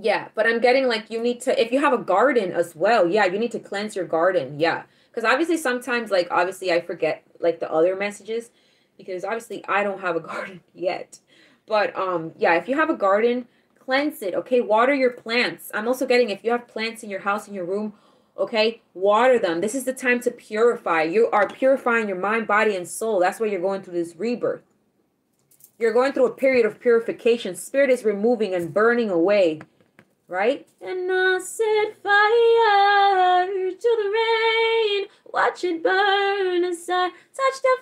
yeah but i'm getting like you need to if you have a garden as well yeah you need to cleanse your garden yeah. Because obviously sometimes like obviously i forget like the other messages because obviously i don't have a <laughs> garden yet. But um yeah if you have a garden cleanse it okay? Water your plants. I'm also getting if you have plants in your house in your room okay? Water them. This is the time to purify. You are purifying your mind body and soul. That's why you're going through this rebirth you're going through a period of purification. Spirit is removing and burning away, right? And I set fire to the rain. Watch it burn as I touch the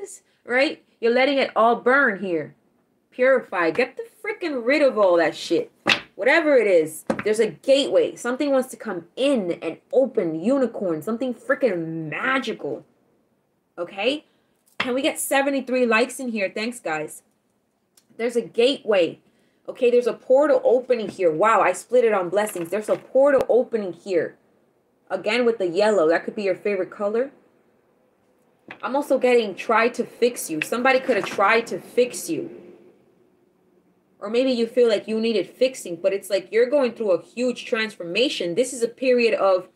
face, right? You're letting it all burn here. Purify. Get the freaking rid of all that shit. Whatever it is, there's a gateway. Something wants to come in and open. Unicorn. Something freaking magical. Okay? Can we get 73 likes in here? Thanks, guys. There's a gateway. Okay, there's a portal opening here. Wow, I split it on blessings. There's a portal opening here. Again with the yellow. That could be your favorite color. I'm also getting try to fix you. Somebody could have tried to fix you. Or maybe you feel like you needed fixing, but it's like you're going through a huge transformation. This is a period of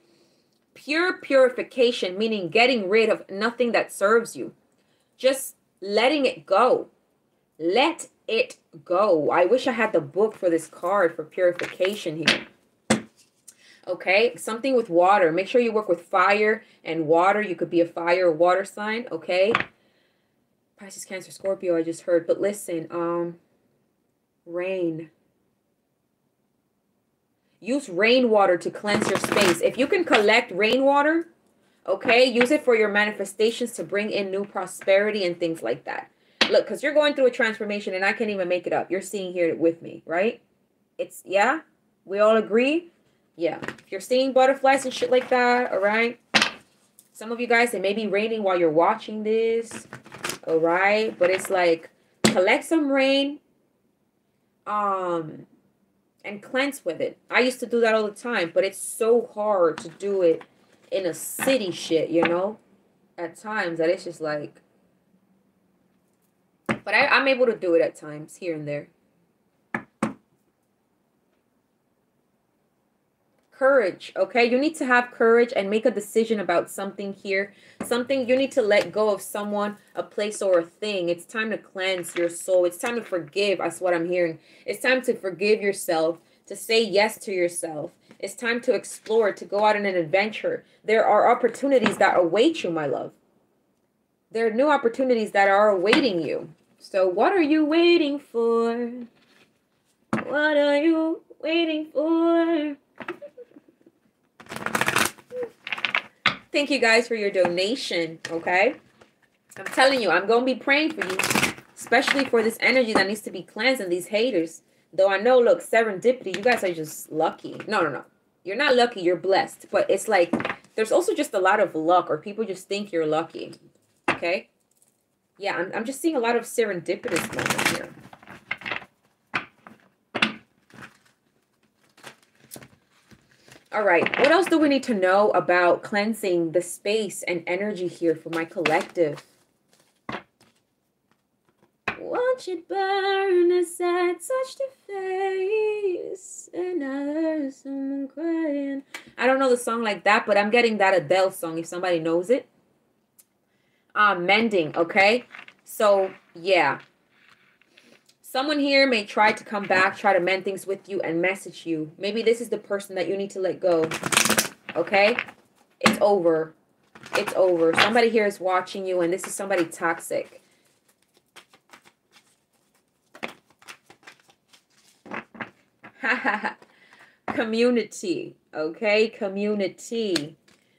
pure purification, meaning getting rid of nothing that serves you just letting it go. Let it go. I wish I had the book for this card for purification here. Okay, something with water. Make sure you work with fire and water. You could be a fire or water sign, okay? Pisces, Cancer, Scorpio, I just heard. But listen, um, rain. Use rainwater to cleanse your space. If you can collect rainwater, Okay, use it for your manifestations to bring in new prosperity and things like that. Look, because you're going through a transformation and I can't even make it up. You're seeing here with me, right? It's, yeah, we all agree. Yeah, if you're seeing butterflies and shit like that, all right? Some of you guys, it may be raining while you're watching this, all right? But it's like, collect some rain um, and cleanse with it. I used to do that all the time, but it's so hard to do it in a city shit, you know? At times that it's just like but I, I'm able to do it at times here and there. Courage, okay? You need to have courage and make a decision about something here. Something you need to let go of someone, a place, or a thing. It's time to cleanse your soul. It's time to forgive. That's what I'm hearing. It's time to forgive yourself, to say yes to yourself. It's time to explore, to go out on an adventure. There are opportunities that await you, my love. There are new opportunities that are awaiting you. So, what are you waiting for? What are you waiting for? Thank you guys for your donation, okay? I'm telling you, I'm going to be praying for you. especially for this energy that needs to be cleansed and these haters. Though I know, look, serendipity, you guys are just lucky. No, no, no. You're not lucky, you're blessed. But it's like there's also just a lot of luck, or people just think you're lucky. Okay? Yeah, I'm, I'm just seeing a lot of serendipitous moments here. All right, what else do we need to know about cleansing the space and energy here for my collective? Watch it burn as I touch the face and I heard someone crying. I don't know the song like that, but I'm getting that Adele song if somebody knows it. Uh, mending, okay? So, yeah. Someone here may try to come back, try to mend things with you and message you. Maybe this is the person that you need to let go. Okay? It's over. It's over. Somebody here is watching you and this is somebody toxic. <laughs> Community. Okay? Community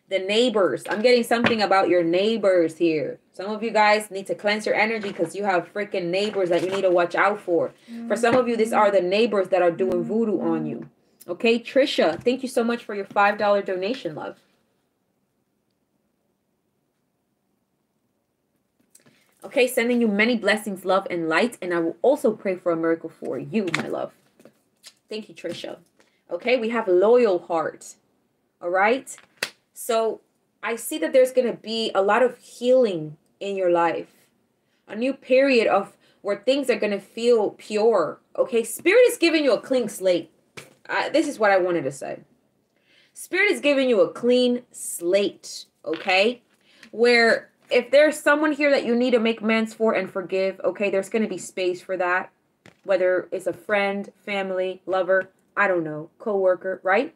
the neighbors. I'm getting something about your neighbors here. Some of you guys need to cleanse your energy because you have freaking neighbors that you need to watch out for. For some of you, these are the neighbors that are doing voodoo on you. Okay, Trisha, thank you so much for your $5 donation, love. Okay, sending you many blessings, love, and light. And I will also pray for a miracle for you, my love. Thank you, Trisha. Okay, we have loyal heart. All right. So I see that there's going to be a lot of healing in your life, a new period of where things are going to feel pure. Okay, Spirit is giving you a clean slate. Uh, this is what I wanted to say. Spirit is giving you a clean slate. Okay, where if there's someone here that you need to make amends for and forgive, okay, there's going to be space for that. Whether it's a friend, family, lover, I don't know, co-worker, right?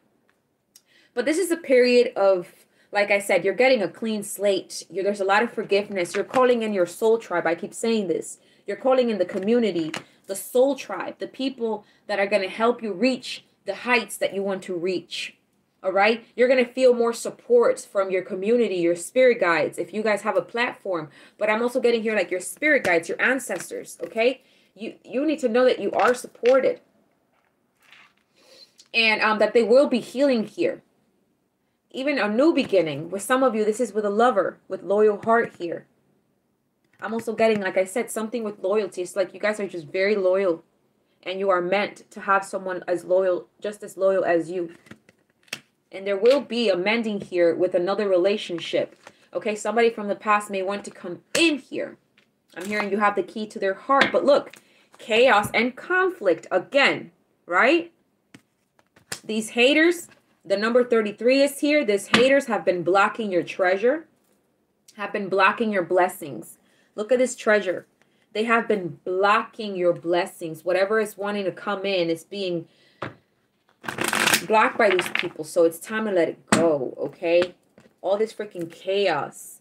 But this is a period of, like I said, you're getting a clean slate. You're, there's a lot of forgiveness. You're calling in your soul tribe. I keep saying this. You're calling in the community, the soul tribe, the people that are going to help you reach the heights that you want to reach. All right. You're going to feel more support from your community, your spirit guides, if you guys have a platform. But I'm also getting here like your spirit guides, your ancestors. Okay. You, you need to know that you are supported and um, that they will be healing here even a new beginning. With some of you, this is with a lover, with loyal heart here. I'm also getting, like I said, something with loyalty. It's like you guys are just very loyal. And you are meant to have someone as loyal, just as loyal as you. And there will be a mending here with another relationship. Okay, somebody from the past may want to come in here. I'm hearing you have the key to their heart. But look, chaos and conflict again, right? These haters, the number 33 is here. These haters have been blocking your treasure, have been blocking your blessings. Look at this treasure. They have been blocking your blessings. Whatever is wanting to come in is being blocked by these people. So it's time to let it go, okay? All this freaking chaos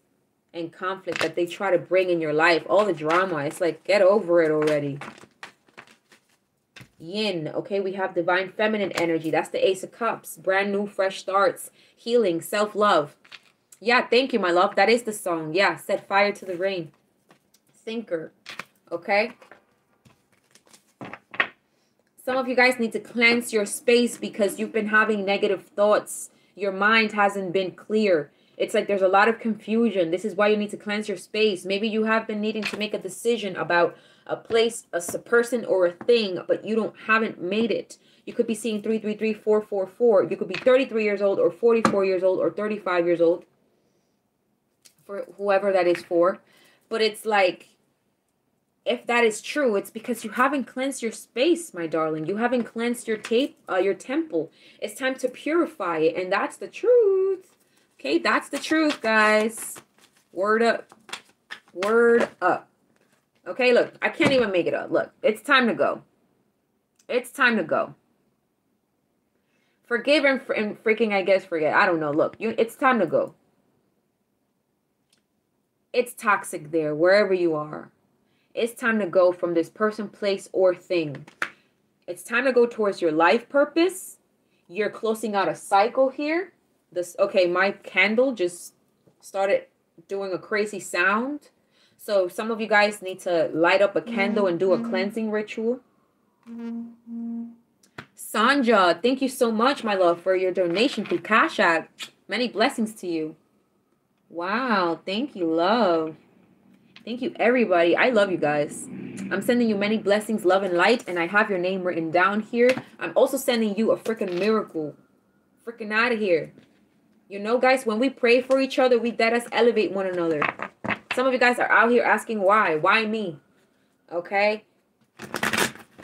and conflict that they try to bring in your life, all the drama, it's like, get over it already. Yin okay we have divine feminine energy. That's the ace of cups. Brand new fresh starts. Healing self-love. Yeah thank you my love. That is the song. Yeah set fire to the rain. Thinker okay? Some of you guys need to cleanse your space because you've been having negative thoughts. Your mind hasn't been clear it's like there's a lot of confusion this is why you need to cleanse your space maybe you have been needing to make a decision about a place, a person, or a thing, but you don't haven't made it. You could be seeing 333444. You could be 33 years old or 44 years old or 35 years old. For whoever that is for. But it's like if that is true, it's because you haven't cleansed your space, my darling. You haven't cleansed your tape, uh, your temple. It's time to purify it, and that's the truth. Okay, that's the truth, guys. Word up. Word up. Okay, look, I can't even make it up. Look, it's time to go. It's time to go. Forgive and, and freaking, I guess, forget. I don't know. Look, you, it's time to go. It's toxic there, wherever you are. It's time to go from this person, place, or thing. It's time to go towards your life purpose. You're closing out a cycle here. This okay, my candle just started doing a crazy sound. So some of you guys need to light up a candle and do a mm-hmm. cleansing ritual. Mm-hmm. Sanja, thank you so much, my love, for your donation through Cash App. Many blessings to you. Wow, thank you, love. Thank you, everybody. I love you guys. I'm sending you many blessings, love, and light, and I have your name written down here. I'm also sending you a freaking miracle. Freaking out of here. You know, guys, when we pray for each other, we let us elevate one another. Some of you guys are out here asking why. Why me? Okay?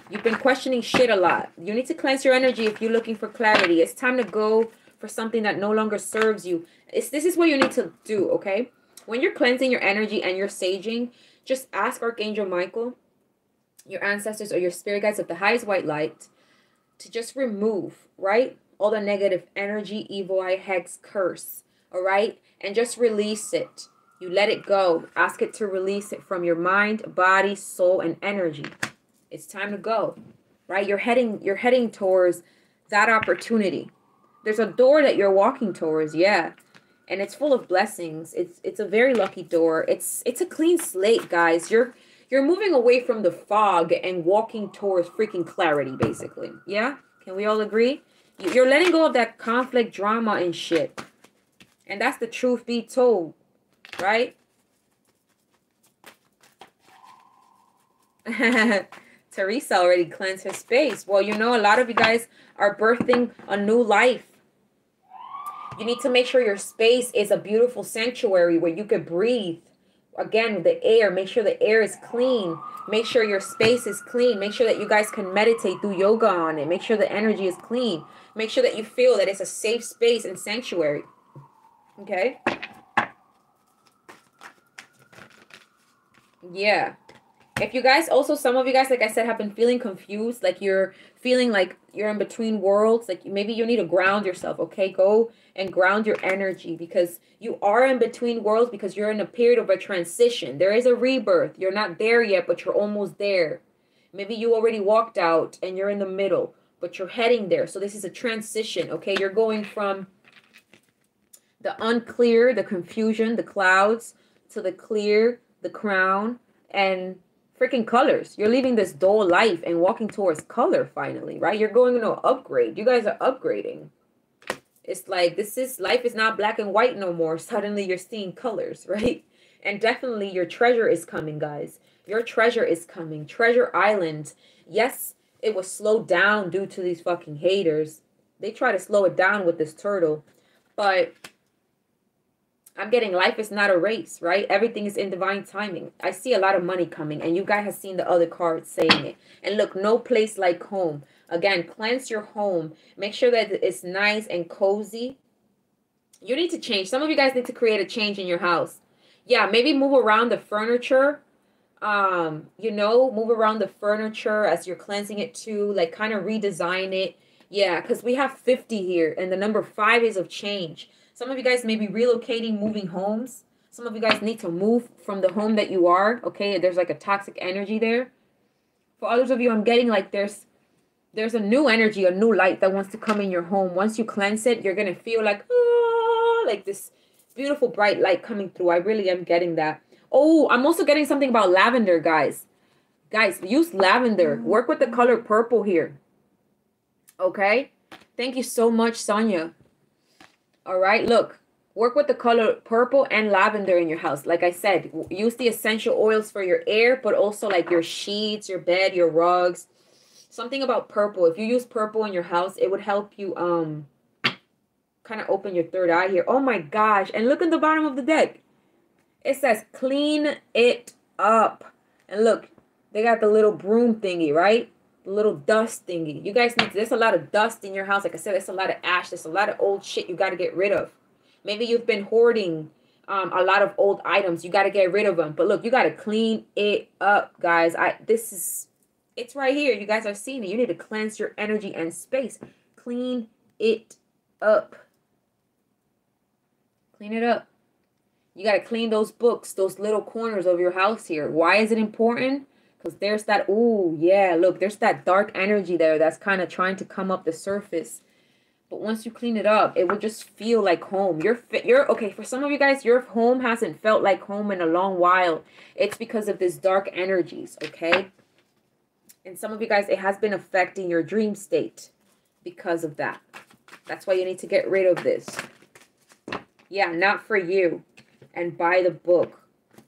You've been questioning shit a lot. You need to cleanse your energy if you're looking for clarity. It's time to go for something that no longer serves you. It's, this is what you need to do, okay? when you're cleansing your energy and you're saging, just ask Archangel Michael, your ancestors or your spirit guides of the highest white light to just remove, right? All the negative energy, evil eye, hex, curse, all right? And just release it. You let it go. Ask it to release it from your mind, body, soul, and energy. It's time to go. Right? You're heading you're heading towards that opportunity. There's a door that you're walking towards, yeah and it's full of blessings. It's it's a very lucky door. It's it's a clean slate, guys. You're you're moving away from the fog and walking towards freaking clarity, basically. Yeah? Can we all agree? You're letting go of that conflict, drama, and shit. And that's the truth be told, right? <laughs> Teresa already cleansed her space. Well, you know, a lot of you guys are birthing a new life you need to make sure your space is a beautiful sanctuary where you could breathe. Again, the air, make sure the air is clean. Make sure your space is clean. Make sure that you guys can meditate, do yoga on it. Make sure the energy is clean. Make sure that you feel that it's a safe space and sanctuary. Okay? Yeah. If you guys also, some of you guys, like I said, have been feeling confused, like you're feeling like you're in between worlds, like maybe you need to ground yourself, okay? Go and ground your energy because you are in between worlds because you're in a period of a transition. There is a rebirth. You're not there yet, but you're almost there. Maybe you already walked out and you're in the middle, but you're heading there. So this is a transition, okay? You're going from the unclear, the confusion, the clouds, to the clear, the crown, and freaking colors. You're leaving this dull life and walking towards color finally, right? You're going to upgrade. You guys are upgrading. It's like this is life is not black and white no more. <laughs> Suddenly you're seeing colors, <laughs> right? And definitely your treasure is coming, guys. Your treasure is coming. Treasure Island. Yes, it was slowed down due to these fucking haters. They try to slow it down with this turtle. But I'm getting life is not a race, right? Everything is in divine timing. I see a lot of money coming, and you guys have seen the other cards saying it. And look, no place like home. Again, cleanse your home. Make sure that it's nice and cozy. You need to change. Some of you guys need to create a change in your house. Yeah, maybe move around the furniture. Um, you know, move around the furniture as you're cleansing it too. Like kind of redesign it. Yeah, because we have 50 here, and the number five is of change. Some of you guys may be relocating, moving homes. Some of you guys need to move from the home that you are. Okay, there's like a toxic energy there. For others of you, I'm getting like there's there's a new energy, a new light that wants to come in your home. Once you cleanse it, you're gonna feel like ah, like this beautiful bright light coming through. I really am getting that. Oh, I'm also getting something about lavender, guys. Guys, use lavender. Work with the color purple here. Okay? Thank you so much, Sonia. All right, look, work with the color purple and lavender in your house. Like I said, use the essential oils for your air, but also like your sheets, your bed, your rugs. Something about purple. If you use purple in your house, it would help you um kind of open your third eye here. Oh my gosh. And look at the bottom of the deck. It says clean it up. And look, they got the little broom thingy, right? little dust thingy. You guys need, to, there's a lot of dust in your house. Like I said, there's a lot of ash. There's a lot of old shit you got to get rid of. Maybe you've been hoarding um, a lot of old items. You got to get rid of them. But look, you got to clean it up, guys. I This is, it's right here. You guys are seeing it. You need to cleanse your energy and space. Clean it up. Clean it up. You got to clean those books, those little corners of your house here. Why is it important? Because there's that, oh, yeah, look, there's that dark energy there that's kind of trying to come up the surface. But once you clean it up, it will just feel like home. You're you're okay. For some of you guys, your home hasn't felt like home in a long while. It's because of this dark energies, okay? And some of you guys, it has been affecting your dream state because of that. That's why you need to get rid of this. Yeah, not for you. And buy the book.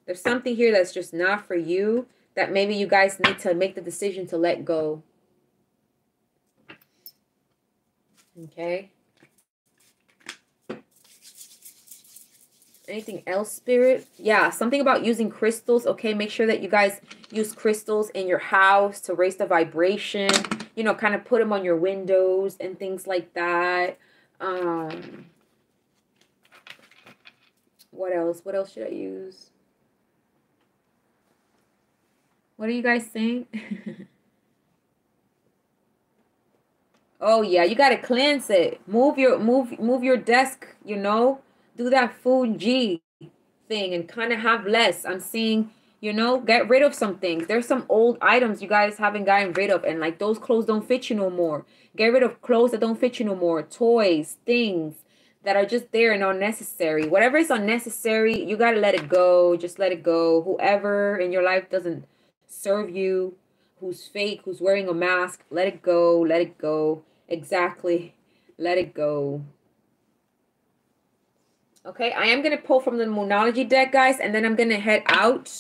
There's something here that's just not for you that maybe you guys need to make the decision to let go. Okay. Anything else, Spirit? Yeah, something about using crystals. Okay, make sure that you guys use crystals in your house to raise the vibration. You know, kind of put them on your windows and things like that. Um, what else? What else should I use? What do you guys think? <laughs> oh yeah, you gotta cleanse it. Move your move move your desk, you know do that Fuji thing and kind of have less. I'm seeing, you know, get rid of some things. There's some old items you guys haven't gotten rid of, and like those clothes don't fit you no more. Get rid of clothes that don't fit you no more, toys, things that are just there and unnecessary. Whatever is unnecessary, you got to let it go. Just let it go. Whoever in your life doesn't serve you, who's fake, who's wearing a mask, let it go. Let it go. Exactly. <laughs> Let it go. Okay, I am going to pull from the Moonology deck, guys, and then I'm going to head out.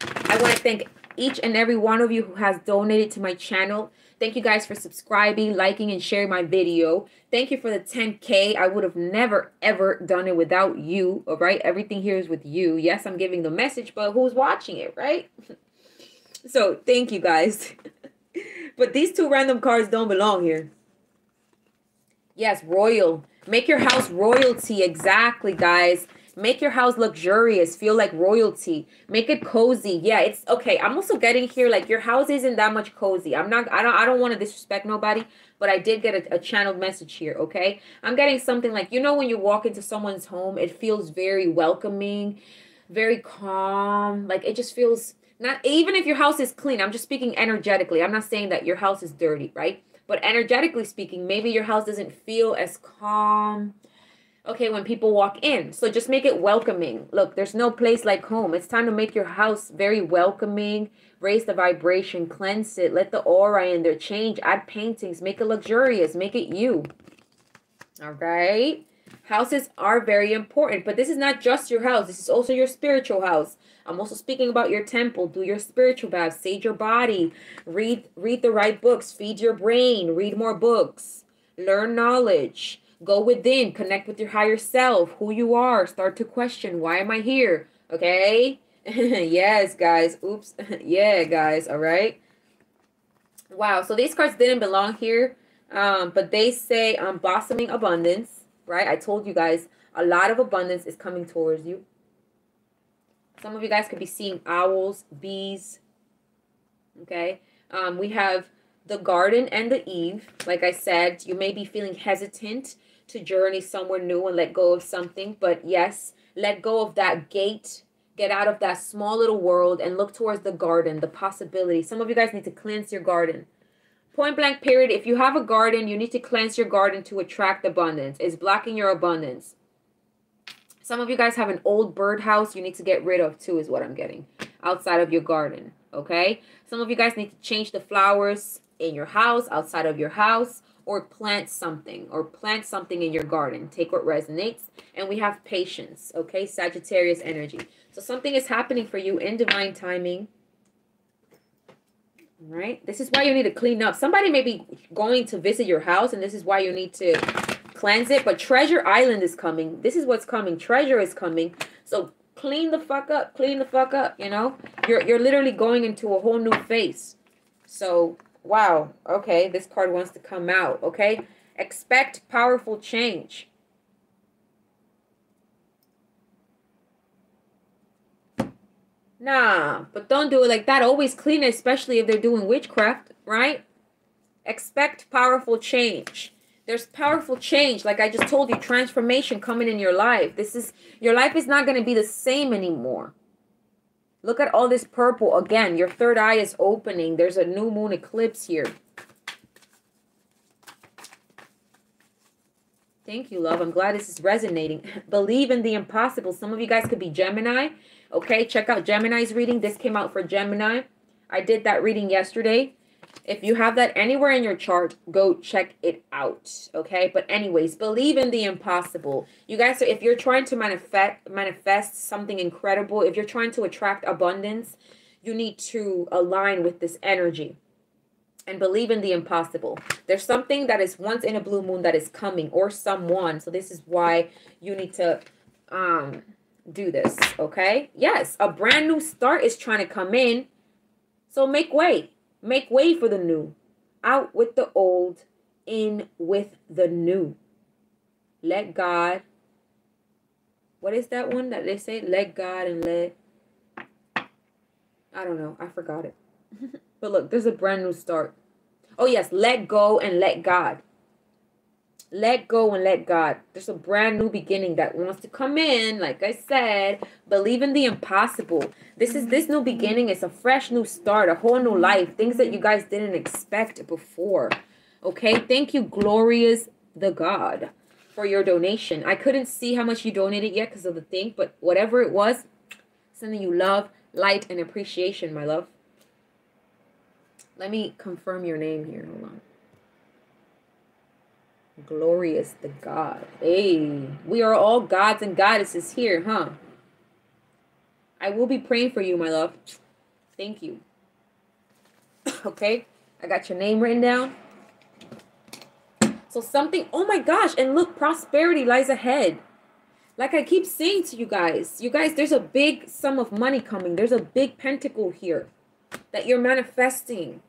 I want to thank each and every one of you who has donated to my channel. Thank you guys for subscribing, liking, and sharing my video. Thank you for the 10K. I would have never, ever done it without you, all right? Everything here is with you. Yes, I'm giving the message, but who's watching it, right? <laughs> so, thank you guys. <laughs> but these two random cards don't belong here. Yes, royal. Make your house royalty. Exactly, guys. Make your house luxurious. Feel like royalty. Make it cozy. Yeah, it's okay. I'm also getting here like your house isn't that much cozy. I'm not. I don't. I don't want to disrespect nobody, but I did get a, a channeled message here. Okay, I'm getting something like you know when you walk into someone's home, it feels very welcoming, very calm. Like it just feels not even if your house is clean. I'm just speaking energetically. I'm not saying that your house is dirty, right? But energetically speaking, maybe your house doesn't feel as calm. Okay, when people walk in. So just make it welcoming. Look, there's no place like home. It's time to make your house very welcoming. Raise the vibration, cleanse it, let the aura in there change, add paintings, make it luxurious, make it you. All right. Houses are very important, but this is not just your house. This is also your spiritual house. I'm also speaking about your temple. Do your spiritual bath, sage your body, read read the right books, feed your brain, read more books, learn knowledge, go within, connect with your higher self, who you are, start to question, why am I here? Okay? <laughs> yes, guys. Oops. <laughs> yeah, guys, all right? Wow, so these cards didn't belong here. Um, but they say um blossoming abundance, right? I told you guys a lot of abundance is coming towards you. Some of you guys could be seeing owls, bees. Okay. Um, we have the garden and the Eve. Like I said, you may be feeling hesitant to journey somewhere new and let go of something. But yes, let go of that gate. Get out of that small little world and look towards the garden, the possibility. Some of you guys need to cleanse your garden. Point blank period. If you have a garden, you need to cleanse your garden to attract abundance. It's blocking your abundance. Some of you guys have an old birdhouse you need to get rid of too, is what I'm getting outside of your garden. Okay. Some of you guys need to change the flowers in your house, outside of your house, or plant something, or plant something in your garden. Take what resonates. And we have patience. Okay. Sagittarius energy. So something is happening for you in divine timing. All right. This is why you need to clean up. Somebody may be going to visit your house, and this is why you need to cleanse it. But Treasure Island is coming. This is what's coming. Treasure is coming. So clean the fuck up. Clean the fuck up. You know, you're you're literally going into a whole new phase. So wow. Okay, this card wants to come out. Okay, expect powerful change. Nah, but don't do it like that. Always clean it, especially if they're doing witchcraft, right? Expect powerful change. There's powerful change. Like I just told you, transformation coming in your life. This is your life is not going to be the same anymore. Look at all this purple. Again, your third eye is opening. There's a new moon eclipse here. Thank you, love. I'm glad this is resonating. <laughs> Believe in the impossible. Some of you guys could be Gemini. Okay, check out Gemini's reading. This came out for Gemini. I did that reading yesterday. If you have that anywhere in your chart, go check it out. Okay. But anyways, believe in the impossible. You guys, so if you're trying to manifest manifest something incredible, if you're trying to attract abundance, you need to align with this energy and believe in the impossible. There's something that is once in a blue moon that is coming or someone. So this is why you need to um do this, okay? Yes, a brand new start is trying to come in. So make way. Make way for the new. Out with the old, in with the new. Let God. What is that one that they say? Let God and let. I don't know. I forgot it. <laughs> but look, there's a brand new start. Oh, yes. Let go and let God. Let go and let God. There's a brand new beginning that wants to come in. Like I said, believe in the impossible. This is this new beginning. It's a fresh new start, a whole new life. Things that you guys didn't expect before. Okay. Thank you, glorious the God, for your donation. I couldn't see how much you donated yet because of the thing, but whatever it was, something you love, light, and appreciation, my love. Let me confirm your name here. Hold on. Glorious the God. Hey, we are all gods and goddesses here, huh? I will be praying for you, my love. Thank you. <coughs> okay, I got your name written down. So something, oh my gosh, and look, prosperity lies ahead. Like I keep saying to you guys, you guys, there's a big sum of money coming. There's a big pentacle here that you're manifesting.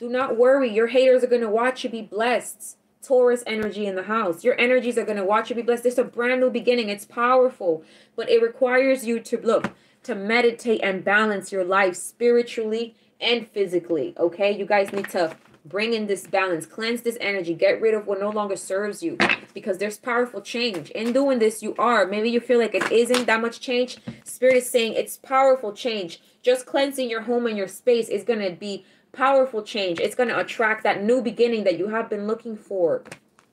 Do not worry. Your haters are going to watch you be blessed. Taurus energy in the house. Your energies are going to watch you be blessed. Is a brand new beginning. It's powerful, but it requires you to look, to meditate and balance your life spiritually and physically. Okay? You guys need to bring in this balance, cleanse this energy, get rid of what no longer serves you because there's powerful change. In doing this, you are. Maybe you feel like it isn't that much change. Spirit is saying it's powerful change. Just cleansing your home and your space is going to be powerful change. It's going to attract that new beginning that you have been looking for.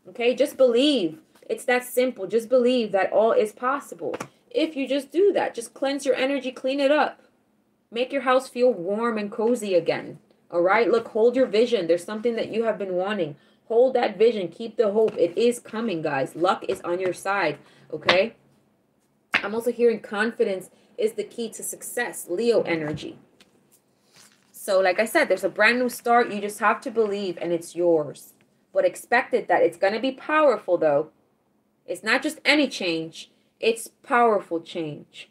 Okay, just believe. It's that simple. Just believe that all is possible. If you just do that, just cleanse your energy, clean it up. Make your house feel warm and cozy again. All right, look, hold your vision. There's something that you have been wanting. Hold that vision. Keep the hope. It is coming, guys. Luck is on your side. Okay. I'm also hearing confidence is the key to success. Leo energy. So, like I said, there's a brand new start. You just have to believe, and it's yours. But expect it that it's going to be powerful, though. It's not just any change, it's powerful change.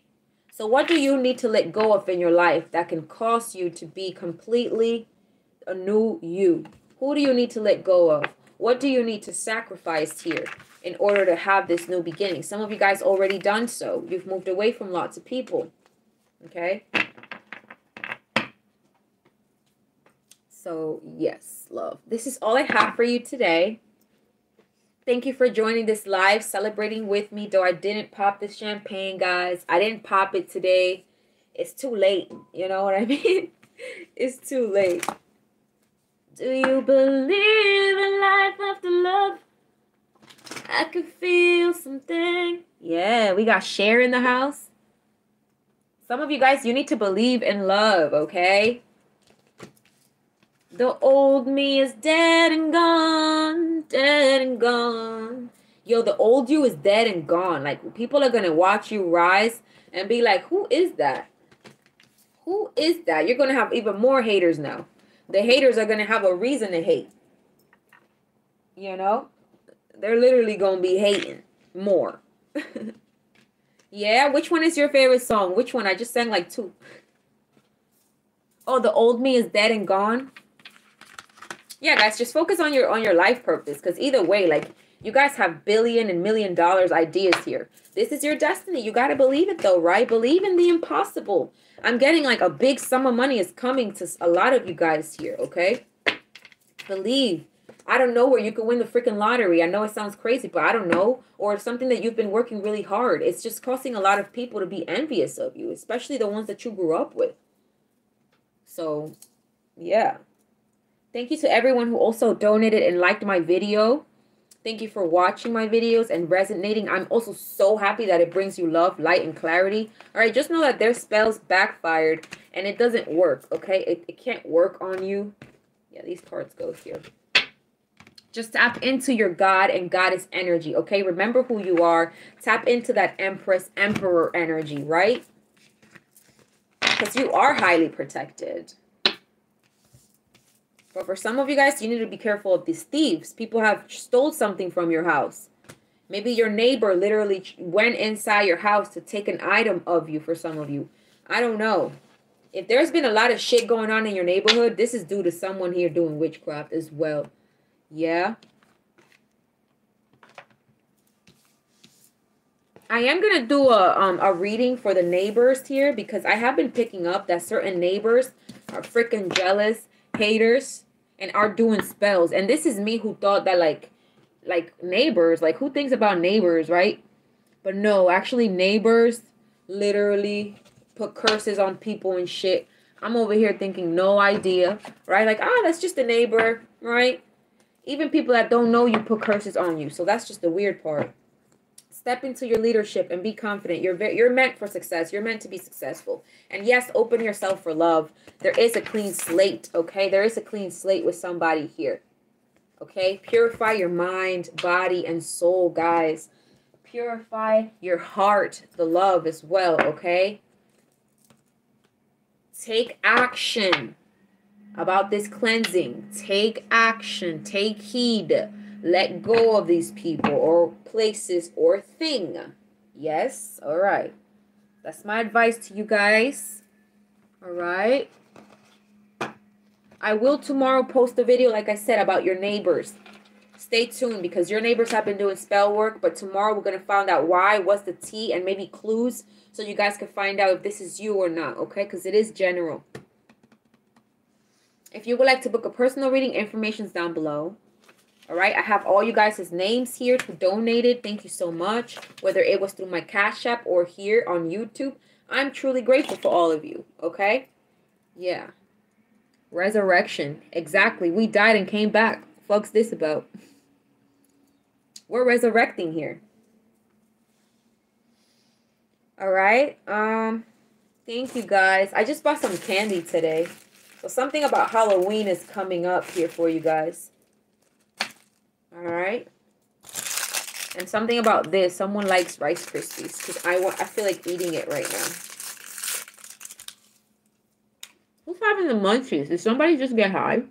So, what do you need to let go of in your life that can cause you to be completely a new you? Who do you need to let go of? What do you need to sacrifice here in order to have this new beginning? Some of you guys already done so. You've moved away from lots of people. Okay? So, yes, love. This is all I have for you today. Thank you for joining this live, celebrating with me. Though I didn't pop this champagne, guys. I didn't pop it today. It's too late. You know what I <laughs> mean? it's too late. Do you believe in life after love? I can feel something. Yeah, we got Cher in the house. Some of you guys, you need to believe in love, okay? The old me is dead and gone, dead and gone. Yo, the old you is dead and gone. Like people are gonna watch you rise and be like, who is that? Who is that? You're gonna have even more haters now. The haters are gonna have a reason to hate. You know? They're literally gonna be hating more. <laughs> yeah, which one is your favorite song? Which one? I just sang like two. Oh, the old me is dead and gone yeah guys just focus on your on your life purpose because either way like you guys have billion and million dollars ideas here this is your destiny you got to believe it though right believe in the impossible i'm getting like a big sum of money is coming to a lot of you guys here okay believe I don't know where you could win the freaking lottery. I know it sounds crazy, but I don't know. Or something that you've been working really hard. It's just causing a lot of people to be envious of you, especially the ones that you grew up with. So, yeah. Thank you to everyone who also donated and liked my video. Thank you for watching my videos and resonating. I'm also so happy that it brings you love, light, and clarity. All right, just know that their spells backfired and it doesn't work, okay? It, it can't work on you. Yeah, these cards go here. Just tap into your God and Goddess energy, okay? Remember who you are. Tap into that Empress, Emperor energy, right? Because you are highly protected. But for some of you guys, you need to be careful of these thieves. People have stole something from your house. Maybe your neighbor literally went inside your house to take an item of you for some of you. I don't know. If there's been a lot of shit going on in your neighborhood, this is due to someone here doing witchcraft as well. Yeah. I am going to do a, um, a reading for the neighbors here because I have been picking up that certain neighbors are freaking jealous, haters, and are doing spells. And this is me who thought that like like neighbors, like who thinks about neighbors, right? But no, actually neighbors literally put curses on people and shit. I'm over here thinking no idea, right? Like, ah, that's just a neighbor, right? Even people that don't know you put curses on you. So that's just the weird part. Step into your leadership and be confident. You're you're meant for success. You're meant to be successful. And yes, open yourself for love. There is a clean slate, okay? There is a clean slate with somebody here. Okay? Purify your mind, body, and soul, guys. Purify your heart, the love as well, okay? Take action about this cleansing. Take action. Take heed let go of these people or places or thing. Yes? All right. That's my advice to you guys. All right. I will tomorrow post a video, like I said, about your neighbors. Stay tuned because your neighbors have been doing spell work, but tomorrow we're going to find out why, what's the T, and maybe clues so you guys can find out if this is you or not, okay? Because it is general. If you would like to book a personal reading, information is down below. All right, I have all you guys' names here who donated. Thank you so much. Whether it was through my Cash App or here on YouTube, I'm truly grateful for all of you. Okay? Yeah. Resurrection. Exactly. We died and came back. Fuck's this about? We're resurrecting here. All right. Um, thank you guys. I just bought some candy today. So something about Halloween is coming up here for you guys. All right. And something about this, someone likes Rice Krispies because I want. I feel like eating it right now. Who's having the munchies? Did somebody just get high?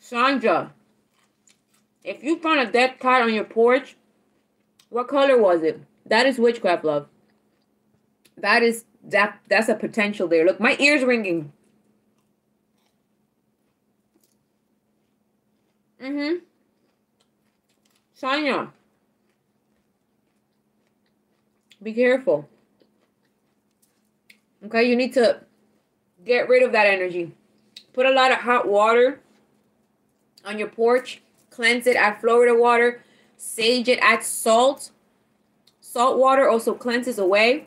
Sandra, if you found a dead cat on your porch, what color was it? That is witchcraft, love. That is that. That's a potential there. Look, my ears ringing. Mm-hmm. Sonia. Be careful. Okay, you need to get rid of that energy. Put a lot of hot water on your porch. Cleanse it, add Florida water. Sage it, add salt. Salt water also cleanses away.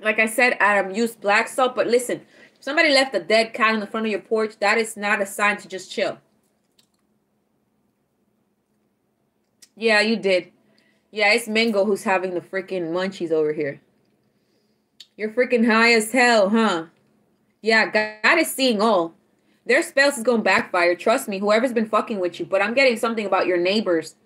Like I said, Adam, use black salt. But listen, somebody left a dead cat in the front of your porch, that is not a sign to just chill. Yeah, you did. Yeah, it's Mingo who's having the freaking munchies over here. You're freaking high as hell, huh? Yeah, God is seeing all. Their spells is going to backfire. Trust me, whoever's been fucking with you. But I'm getting something about your neighbors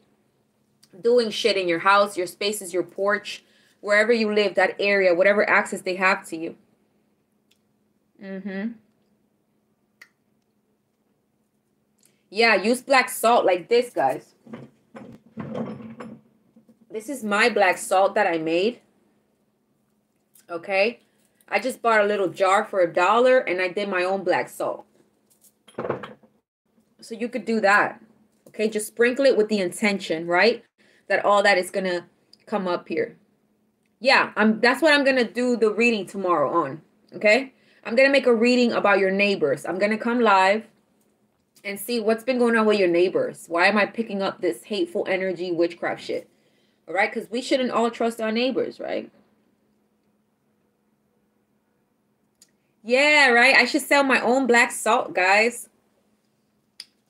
doing shit in your house, your spaces, your porch, wherever you live, that area, whatever access they have to you. Mm-hmm. Yeah, use black salt like this, guys. This is my black salt that I made. Okay. I just bought a little jar for a dollar and I did my own black salt. So you could do that. Okay. Just sprinkle it with the intention, right? That all that is going to come up here. Yeah, I'm that's what I'm going to do the reading tomorrow on. Okay. I'm going to make a reading about your neighbors. I'm going to come live and see what's been going on with your neighbors. Why am I picking up this hateful energy witchcraft shit? All right, because we shouldn't all trust our neighbors, right? Yeah, right. I should sell my own black salt, guys.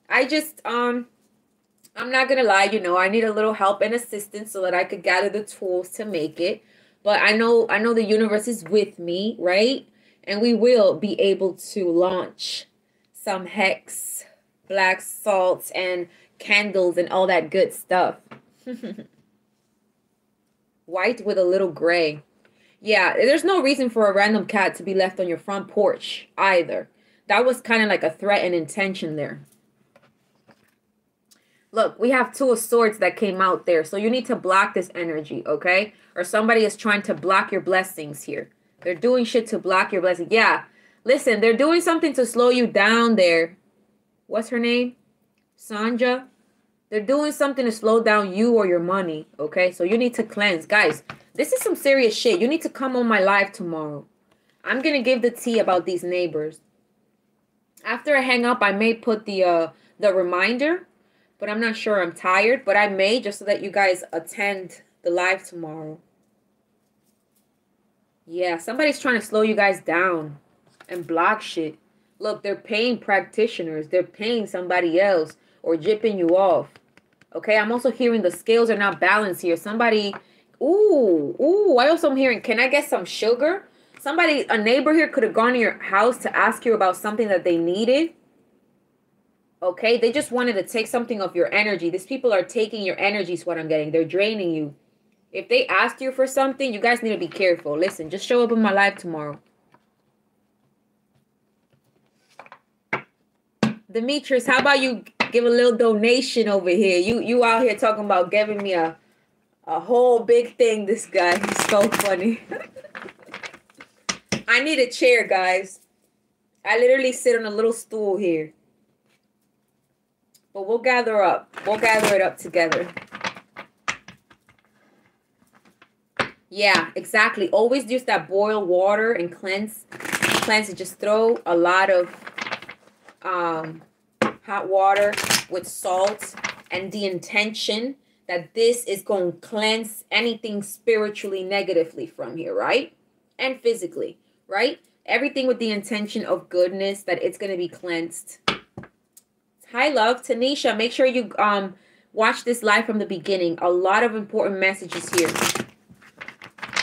I just um I'm not gonna lie, you know, I need a little help and assistance so that I could gather the tools to make it. But I know I know the universe is with me, right? And we will be able to launch some hex, black salts, and candles and all that good stuff. <laughs> White with a little gray. Yeah, there's no reason for a random cat to be left on your front porch either. That was kind of like a threat and intention there. Look, we have two of swords that came out there. So you need to block this energy, okay? Or somebody is trying to block your blessings here. They're doing shit to block your blessing. Yeah. Listen, they're doing something to slow you down there. What's her name? Sanja. They're doing something to slow down you or your money, okay? So you need to cleanse. Guys, this is some serious shit. You need to come on my live tomorrow. I'm going to give the tea about these neighbors. After I hang up, I may put the uh the reminder, but I'm not sure. I'm tired, but I may just so that you guys attend the live tomorrow. Yeah, somebody's trying to slow you guys down and block shit. Look, they're paying practitioners. They're paying somebody else or jipping you off. Okay, I'm also hearing the scales are not balanced here. Somebody, ooh, ooh, I also am hearing, can I get some sugar? Somebody, a neighbor here could have gone to your house to ask you about something that they needed. Okay, they just wanted to take something of your energy. These people are taking your energy, is what I'm getting. They're draining you. If they ask you for something, you guys need to be careful. Listen, just show up in my live tomorrow. Demetrius, how about you give a little donation over here? You you out here talking about giving me a a whole big thing. This guy, he's so funny. <laughs> I need a chair, guys. I literally sit on a little stool here. But we'll gather up. We'll gather it up together. Yeah, exactly. Always use that boiled water and cleanse. Cleanse it. Just throw a lot of um, hot water with salt and the intention that this is going to cleanse anything spiritually negatively from here, right? And physically, right? Everything with the intention of goodness that it's going to be cleansed. Hi, love. Tanisha, make sure you um watch this live from the beginning. A lot of important messages here.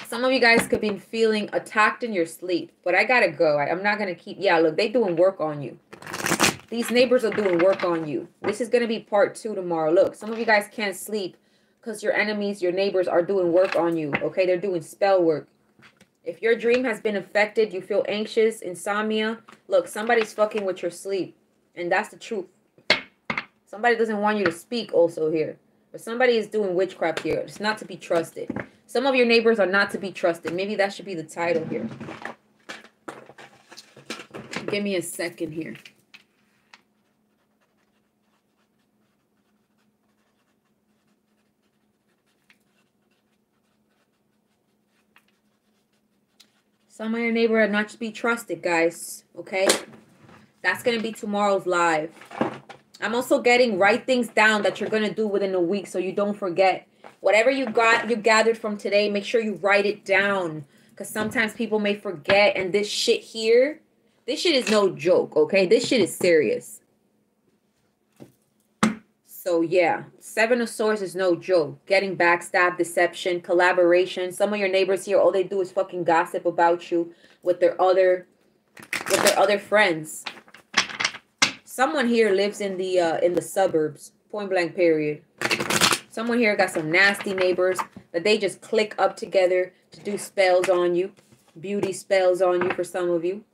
Some of you guys could be feeling attacked in your sleep, but I gotta go. I, am not gonna keep. Yeah, look, they doing work on you. These neighbors are doing work on you. This is gonna be part two tomorrow. Look, some of you guys can't sleep because your enemies, your neighbors are doing work on you. Okay, they're doing spell work. If your dream has been affected, you feel anxious, insomnia. Look, somebody's fucking with your sleep, and that's the truth. Somebody doesn't want you to speak also here. But somebody is doing witchcraft here. It's not to be trusted. Some of your neighbors are not to be trusted. Maybe that should be the title here. Give me a second here. Some of your neighbor not to be trusted, guys. Okay? That's going to be tomorrow's live. I'm also getting write things down that you're going to do within a week so you don't forget. Whatever you got, you gathered from today, make sure you write it down. Because sometimes people may forget. And this shit here, this shit is no joke, okay? This shit is serious. So yeah, Seven of Swords is no joke. Getting backstab, deception, collaboration. Some of your neighbors here, all they do is fucking gossip about you with their other with their other friends. Someone here lives in the uh, in the suburbs. Point blank. Period. Someone here got some nasty neighbors that they just click up together to do spells on you, beauty spells on you for some of you.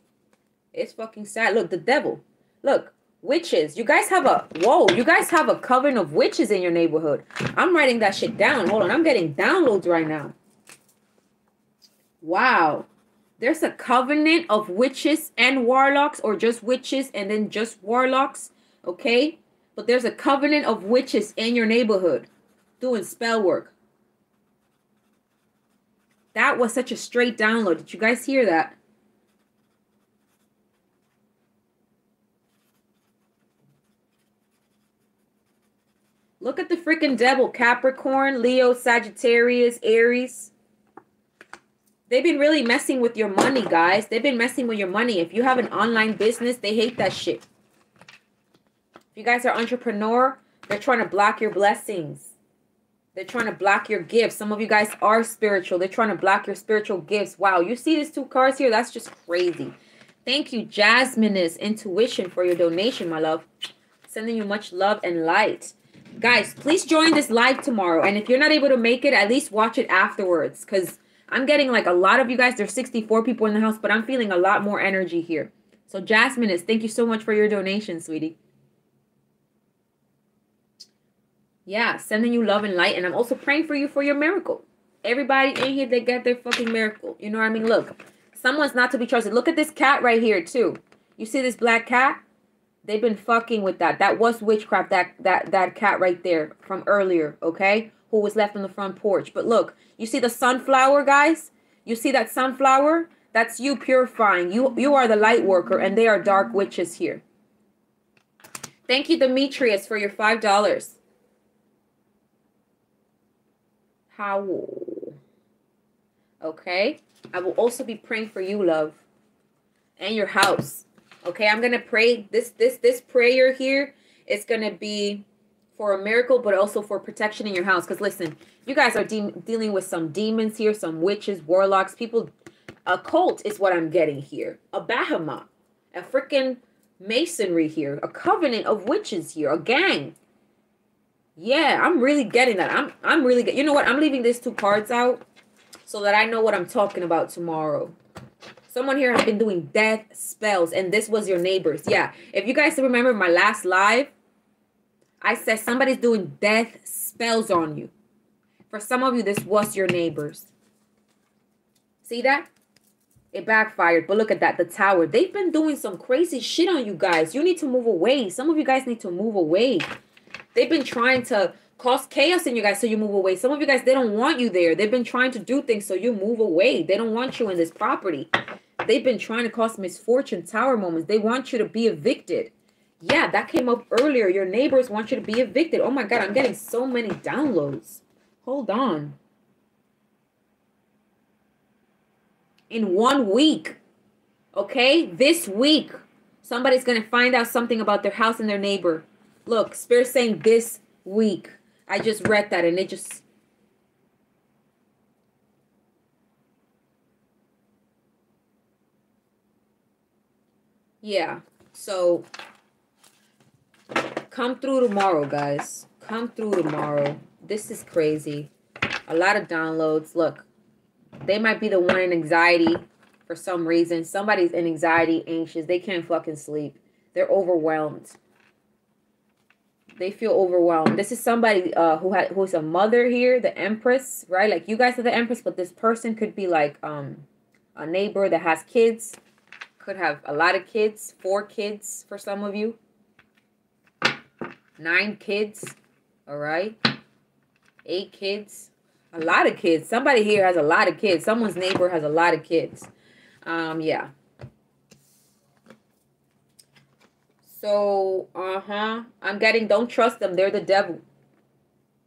It's fucking sad. Look, the devil. Look, witches. You guys have a whoa. You guys have a coven of witches in your neighborhood. I'm writing that shit down. Hold on, I'm getting downloads right now. Wow. There's a covenant of witches and warlocks, or just witches and then just warlocks, okay? But there's a covenant of witches in your neighborhood doing spell work. That was such a straight download. Did you guys hear that? Look at the freaking devil. Capricorn, Leo, Sagittarius, Aries. They've been really messing with your money, guys. They've been messing with your money. If you have an online business, they hate that shit. If you guys are entrepreneur, They're trying to block your blessings. They're trying to block your gifts. Some of you guys are spiritual. They're trying to block your spiritual gifts. Wow, you see these two cards here? That's just crazy. Thank you, Jasmine is Intuition, for your donation, my love. Sending you much love and light. Guys, please join this live tomorrow. And if you're not able to make it, at least watch it afterwards. Because I'm getting like a lot of you guys. There's 64 people in the house, but I'm feeling a lot more energy here. So Jasmine is, thank you so much for your donation, sweetie. Yeah, sending you love and light. And I'm also praying for you for your miracle. Everybody in here, they get their fucking miracle. You know what I mean? Look, someone's not to be trusted. Look at this cat right here, too. You see this black cat? They've been fucking with that. That was witchcraft, that that that cat right there from earlier, okay? Who was left on the front porch. But look, you see the sunflower, guys? You see that sunflower? That's you purifying. You you are the light worker, and they are dark witches here. Thank you, Demetrius, for your five dollars. How Okay. I will also be praying for you, love, and your house. Okay, I'm gonna pray this this this prayer here is gonna be for a miracle, but also for protection in your house. Because listen, you guys are de- dealing with some demons here, some witches, warlocks, people. A cult is what I'm getting here. A Bahama, a freaking masonry here, a covenant of witches here, a gang. Yeah, I'm really getting that. I'm I'm really get. You know what? I'm leaving these two cards out so that I know what I'm talking about tomorrow. Someone here has been doing death spells, and this was your neighbors. Yeah. If you guys remember my last live, I said somebody's doing death spells on you. For some of you, this was your neighbors. See that? It backfired. But look at that. The tower. They've been doing some crazy shit on you guys. You need to move away. Some of you guys need to move away. They've been trying to cause chaos in you guys so you move away. Some of you guys, they don't want you there. They've been trying to do things so you move away. They don't want you in this property. They've been trying to cause misfortune, tower moments. They want you to be evicted. Yeah, that came up earlier. Your neighbors want you to be evicted. Oh my God, I'm getting so many downloads. Hold on. In one week, okay? This week, somebody's going to find out something about their house and their neighbor. Look, Spirit saying this week. I just read that and it just Yeah. So come through tomorrow, guys. Come through tomorrow. This is crazy. A lot of downloads. Look, they might be the one in anxiety for some reason. Somebody's in anxiety, anxious. They can't fucking sleep. They're overwhelmed. They feel overwhelmed. This is somebody uh, who had who's a mother here, the Empress, right? Like you guys are the Empress, but this person could be like um a neighbor that has kids could have a lot of kids, four kids for some of you, nine kids, all right, eight kids, a lot of kids. Somebody here has a lot of kids. Someone's neighbor has a lot of kids. Um, yeah. So, uh-huh. I'm getting, don't trust them. They're the devil.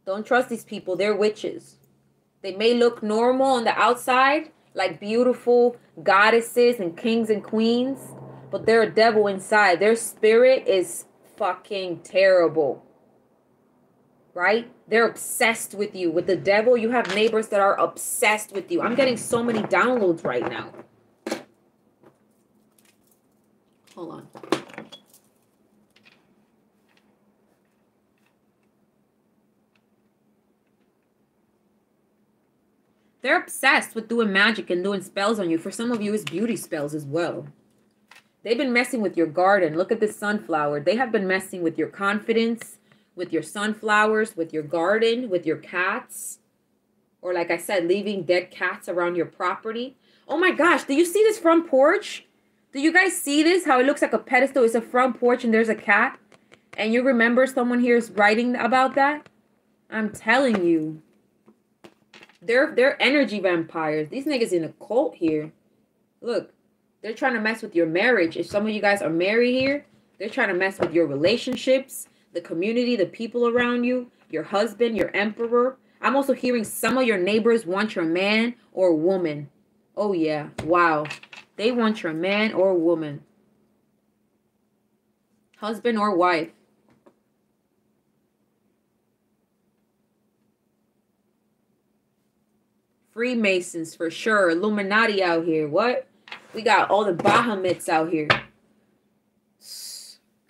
Don't trust these people. They're witches. They may look normal on the outside, like beautiful goddesses and kings and queens, but they're a devil inside. Their spirit is fucking terrible. Right? They're obsessed with you. With the devil, you have neighbors that are obsessed with you. I'm getting so many downloads right now. Hold on. They're obsessed with doing magic and doing spells on you. For some of you, it's beauty spells as well. They've been messing with your garden. Look at this sunflower. They have been messing with your confidence, with your sunflowers, with your garden, with your cats. Or like I said, leaving dead cats around your property. Oh my gosh, do you see this front porch? Do you guys see this? How it looks like a pedestal. It's a front porch and there's a cat. And you remember someone here is writing about that? I'm telling you. They're they're energy vampires. These niggas in a cult here. Look, they're trying to mess with your marriage. If some of you guys are married here, they're trying to mess with your relationships, the community, the people around you, your husband, your emperor. I'm also hearing some of your neighbors want your man or woman. Oh yeah. Wow. They want your man or woman. Husband or wife. Freemasons for sure. Illuminati out here. What? We got all the Bahamits out here.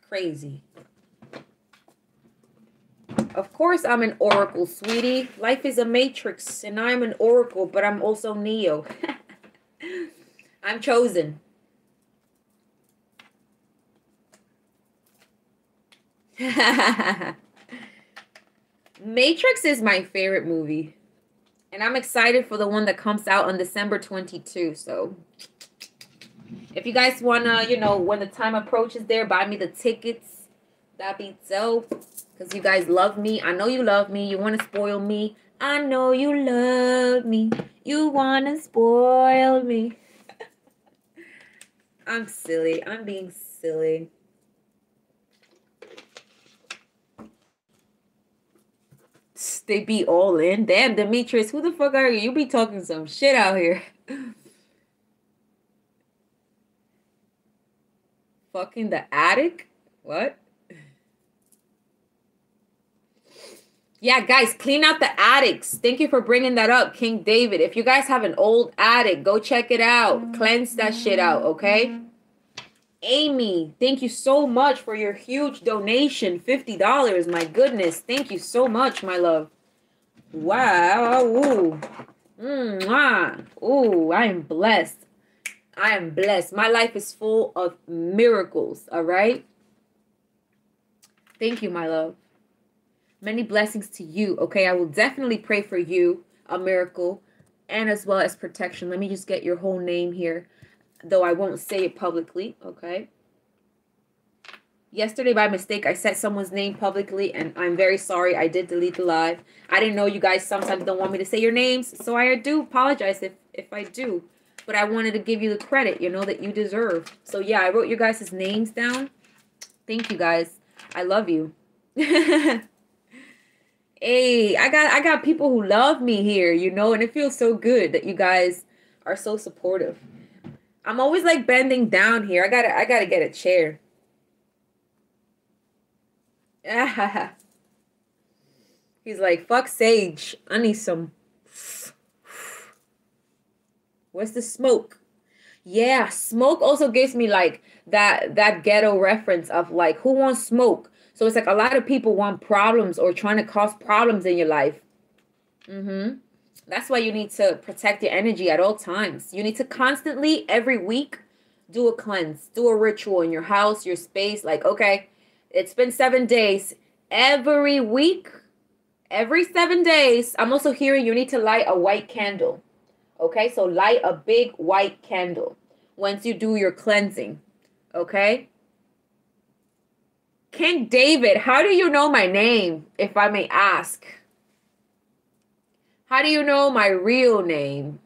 Crazy. Of course, I'm an oracle, sweetie. Life is a matrix, and I'm an oracle, but I'm also Neo. <laughs> I'm chosen. <laughs> Matrix is my favorite movie. And I'm excited for the one that comes out on December 22. So if you guys want to, you know, when the time approaches there, buy me the tickets. That'd be dope. Because you guys love me. I know you love me. You want to spoil me. I know you love me. You want to spoil me. <laughs> I'm silly. I'm being silly. They be all in. Damn, Demetrius, who the fuck are you? You be talking some shit out here. <laughs> Fucking the attic? What? Yeah, guys, clean out the attics. Thank you for bringing that up, King David. If you guys have an old attic, go check it out. Mm-hmm. Cleanse that shit out, okay? Mm-hmm. Amy, thank you so much for your huge donation. $50. My goodness. Thank you so much, my love. Wow. Ooh. Mwah. Ooh, I am blessed. I am blessed. My life is full of miracles, all right? Thank you, my love. Many blessings to you, okay? I will definitely pray for you, a miracle, and as well as protection. Let me just get your whole name here though I won't say it publicly, okay? Yesterday, by mistake, I said someone's name publicly, and I'm very sorry. I did delete the live. I didn't know you guys sometimes don't want me to say your names, so I do apologize if, if I do. But I wanted to give you the credit, you know, that you deserve. So, yeah, I wrote your guys' names down. Thank you, guys. I love you. <laughs> hey, I got I got people who love me here, you know, and it feels so good that you guys are so supportive. I'm always like bending down here. I gotta I gotta get a chair. <laughs> He's like, fuck Sage. I need some. Where's the smoke? Yeah, smoke also gives me like that that ghetto reference of like who wants smoke. So it's like a lot of people want problems or trying to cause problems in your life. Mm-hmm. That's why you need to protect your energy at all times. You need to constantly, every week, do a cleanse, do a ritual in your house, your space. Like, okay, it's been seven days. Every week, every seven days, I'm also hearing you need to light a white candle. Okay, so light a big white candle once you do your cleansing. Okay. King David, how do you know my name, if I may ask? How do you know my real name?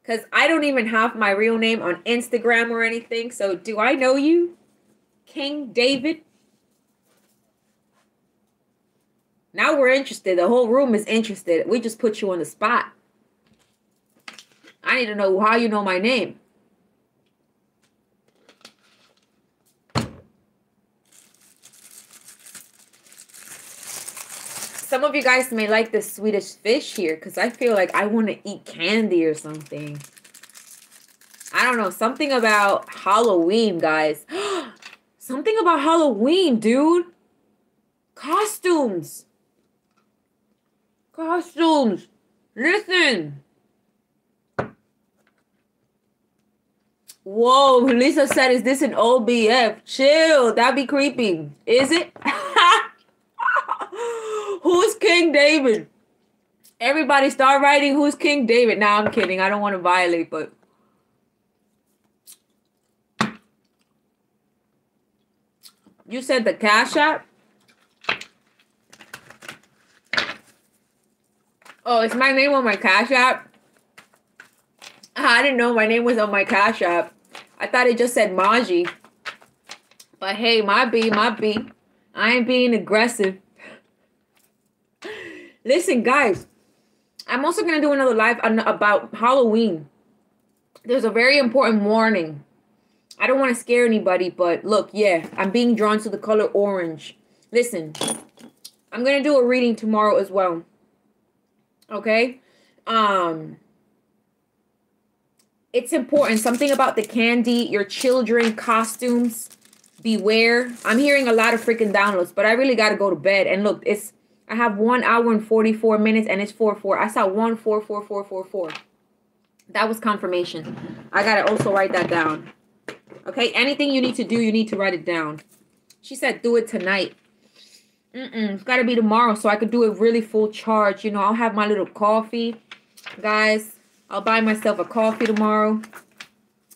Because I don't even have my real name on Instagram or anything. So do I know you? King David? Now we're interested. The whole room is interested. We just put you on the spot. I need to know how you know my name. Some of you guys may like the Swedish fish here because I feel like I want to eat candy or something. I don't know. Something about Halloween, guys. <gasps> something about Halloween, dude. Costumes. Costumes. Listen. Whoa, Lisa said, is this an old BF? Chill. That'd be creepy. Is it? <laughs> Who's King David? Everybody start writing who's King David. Now I'm kidding. I don't want to violate, but you said the cash app? Oh, it's my name on my cash app? Ah, I didn't know my name was on my cash app. I thought it just said Maji. But hey, my B, my B. I ain't being aggressive. Listen, guys, I'm also going to do another live about Halloween. There's a very important warning. I don't want to scare anybody, but look, yeah, I'm being drawn to the color orange. Listen, I'm going to do a reading tomorrow as well. Okay? um it's important something about the candy your children costumes beware i'm hearing a lot of freaking downloads but i really got to go to bed and look it's i have one hour and 44 minutes and it's 4 4 i saw one four four four four four that was confirmation i gotta also write that down okay anything you need to do you need to write it down she said do it tonight Mm-mm, it's gotta be tomorrow so I could do it really full charge. You know, I'll have my little coffee. Guys, I'll buy myself a coffee tomorrow.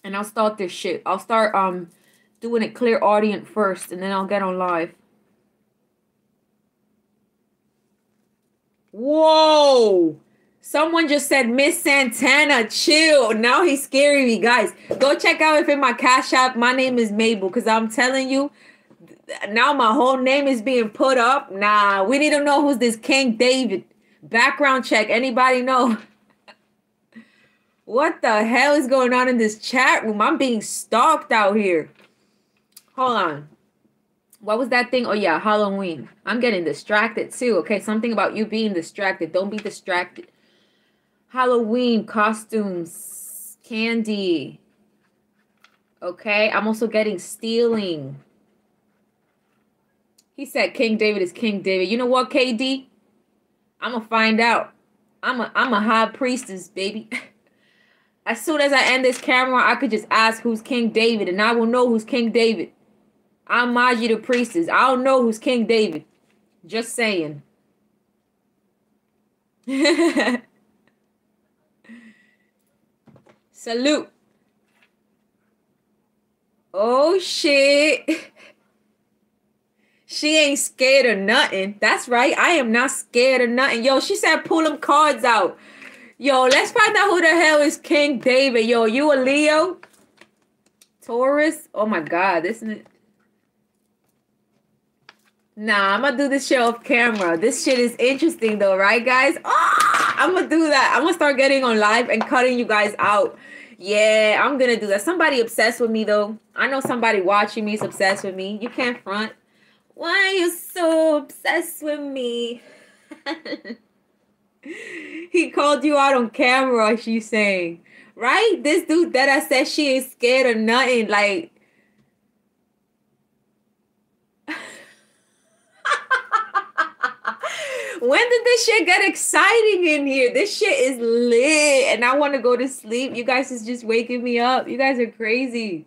And I'll start this shit. I'll start um doing it audience first and then I'll get on live. Whoa! Someone just said Miss Santana, chill. Now he's scaring me, guys. Go check out if in my cash app. My name is Mabel, because I'm telling you, now my whole name is being put up. Nah, we need to know who's this King David. Background check. Anybody know? <laughs> what the hell is going on in this chat room? I'm being stalked out here. Hold on. What was that thing? Oh yeah, Halloween. I'm getting distracted too. Okay, something about you being distracted. Don't be distracted. Halloween costumes, candy. Okay, I'm also getting stealing. He said King David is King David. You know what, KD? I'm gonna find out. I'm a I'm a high priestess, baby. <laughs> as soon as I end this camera, I could just ask who's King David, and I will know who's King David. I'm Maji the priestess. I don't know who's King David. Just saying. <laughs> Salute. Oh shit. <laughs> She ain't scared of nothing. That's right. I am not scared of nothing. Yo, she said pull them cards out. Yo, let's find out who the hell is King David. Yo, you a Leo? Taurus? Oh my god, this is Nah, I'm gonna do this shit off camera. This shit is interesting though, right, guys? Ah, oh, I'm gonna do that. I'm gonna start getting on live and cutting you guys out. Yeah, I'm gonna do that. Somebody obsessed with me though. I know somebody watching me is obsessed with me. You can't front. Why are you so obsessed with me? <laughs> he called you out on camera, she's saying. Right? This dude that I said she ain't scared of nothing. Like, when did this shit get exciting in here? This shit is lit and I want to go to sleep. You guys is just waking me up. You guys are crazy.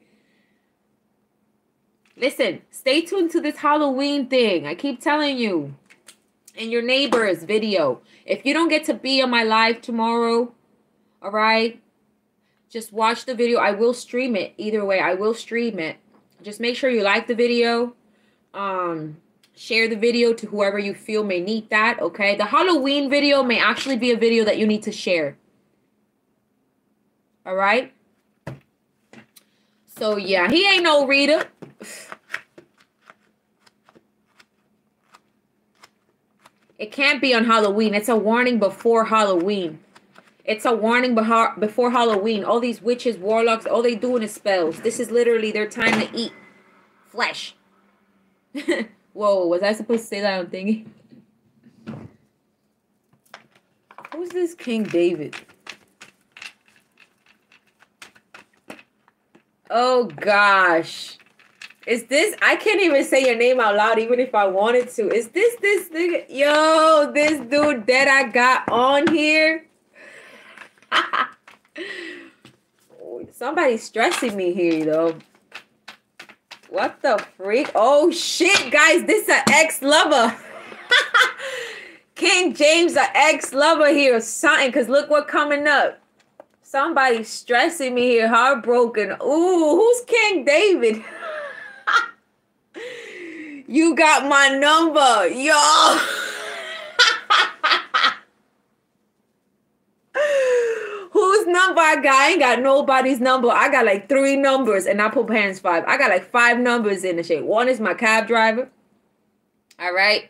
Listen, stay tuned to this Halloween thing. I keep telling you. In your neighbor's video. If you don't get to be on my live tomorrow, all right, just watch the video. I will stream it. Either way, I will stream it. Just make sure you like the video. Um, share the video to whoever you feel may need that, okay? The Halloween video may actually be a video that you need to share. All right? So, yeah, he ain't no reader. It can't be on Halloween. It's a warning before Halloween. It's a warning before Halloween. All these witches, warlocks, all they doing is spells. This is literally their time to eat flesh. <laughs> Whoa, was I supposed to say that on thingy? Who's this King David? Oh gosh. Is this? I can't even say your name out loud, even if I wanted to. Is this this nigga? Yo, this dude that I got on here. <laughs> Somebody's stressing me here, though. What the freak? Oh shit, guys, this a ex-lover. <laughs> King James, a ex-lover here or something. Cause look what coming up. Somebody's stressing me here, heartbroken. Ooh, who's King David? <laughs> You got my number, yo. <laughs> Whose number I got? I ain't got nobody's number. I got like three numbers and I put parents five. I got like five numbers in the shit. One is my cab driver. All right.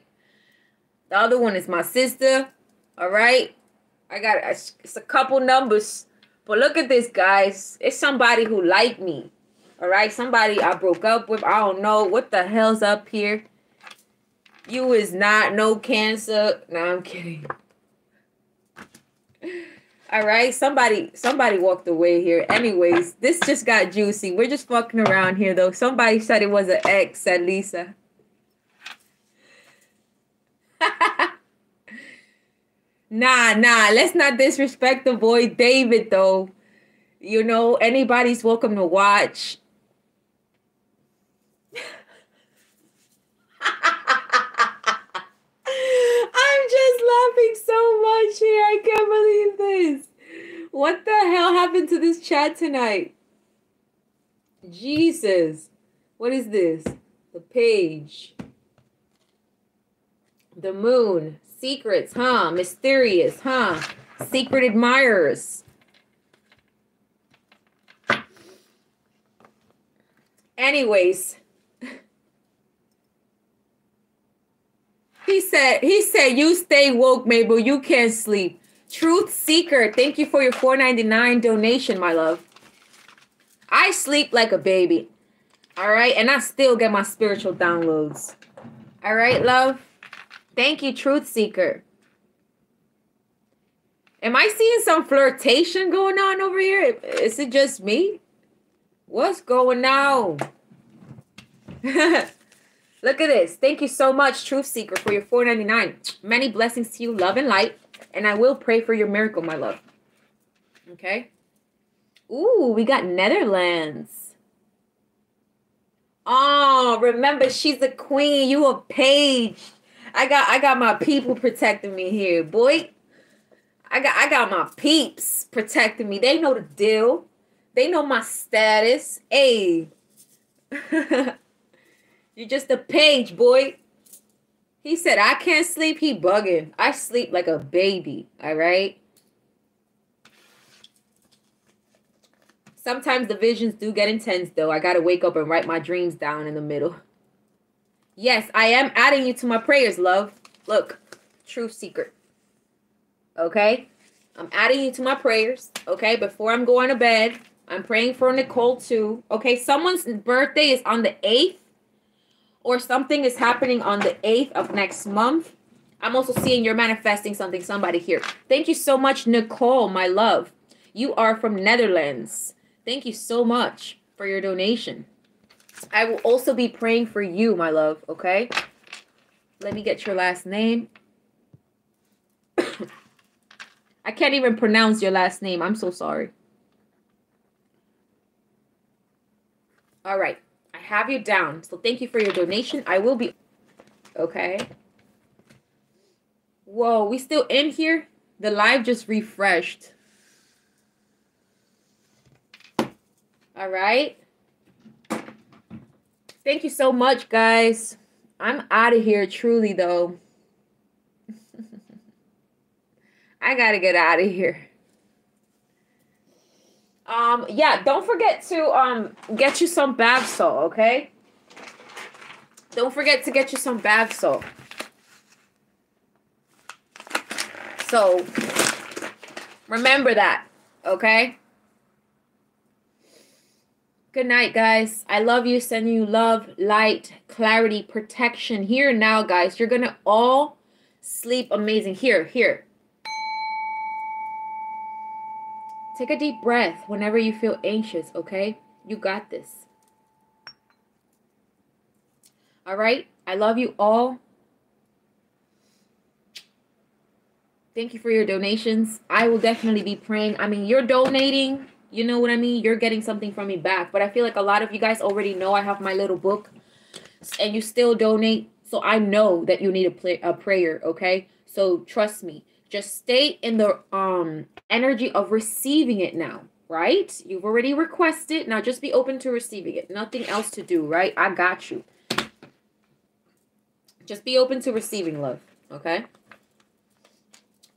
The other one is my sister. All right. I got it's a couple numbers. But look at this, guys. It's somebody who liked me. All right, somebody I broke up with. I don't know what the hell's up here. You is not no cancer. No, I'm kidding. <laughs> All right, somebody somebody walked away here. Anyways, this just got juicy. We're just fucking around here though. Somebody said it was an ex, said Lisa. <laughs> nah, nah, let's not disrespect the boy David though. You know, anybody's welcome to watch. <laughs> I'm just laughing so much here. I can't believe this. What the hell happened to this chat tonight? Jesus. What is this? The page. The moon. Secrets, huh? Mysterious, huh? Secret admirers. Anyways, He said, he said, you stay woke, Mabel. You can't sleep. Truth Seeker, thank you for your 4.99 donation, my love. I sleep like a baby. All right, and I still get my spiritual downloads. All right, love. Thank you, Truth Seeker. Am I seeing some flirtation going on over here? Is it just me? What's going on? <laughs> Look at this. Thank you so much, Truth Seeker, for your four ninety nine. Many blessings to you, love and light. And I will pray for your miracle, my love. Okay. Ooh, we got Netherlands. Oh, remember she's a queen. You a page. I got I got my people protecting me here, boy. I got I got my peeps protecting me. They know the deal. They know my status. Hey. <laughs> You're just a page, boy. He said, I can't sleep. He bugging. I sleep like a baby. All right. Sometimes the visions do get intense, though. I got to wake up and write my dreams down in the middle. Yes, I am adding you to my prayers, love. Look, Truth Seeker. Okay? I'm adding you to my prayers. Okay? Before I'm going to bed, I'm praying for Nicole, too. Okay? Someone's birthday is on the 8th or something is happening on the 8th of next month. I'm also seeing you're manifesting something, somebody here. Thank you so much, Nicole, my love. You are from Netherlands. Thank you so much for your donation. I will also be praying for you, my love, okay? Let me get your last name. <coughs> I can't even pronounce your last name. I'm so sorry. All right have you down. So thank you for your donation. I will be okay. Whoa, we still in here? The live just refreshed. All right. Thank you so much, guys. I'm out of here truly though. <laughs> I got to get out of here. Um, yeah, don't forget to um get you some bath salt, okay? Don't forget to get you some bath salt. So remember that, okay? Good night, guys. I love you. Sending you love, light, clarity, protection. Here now, guys. You're gonna all sleep amazing. Here, here. Take a deep breath whenever you feel anxious, okay? You got this. All right? I love you all. Thank you for your donations. I will definitely be praying. I mean, you're donating. You know what I mean? You're getting something from me back. But I feel like a lot of you guys already know I have my little book and you still donate. So I know that you need a, play, a prayer, okay? So trust me. Just stay in the um energy of receiving it now, right? You've already requested. Now just be open to receiving it. Nothing else to do, right? I got you. Just be open to receiving love, okay?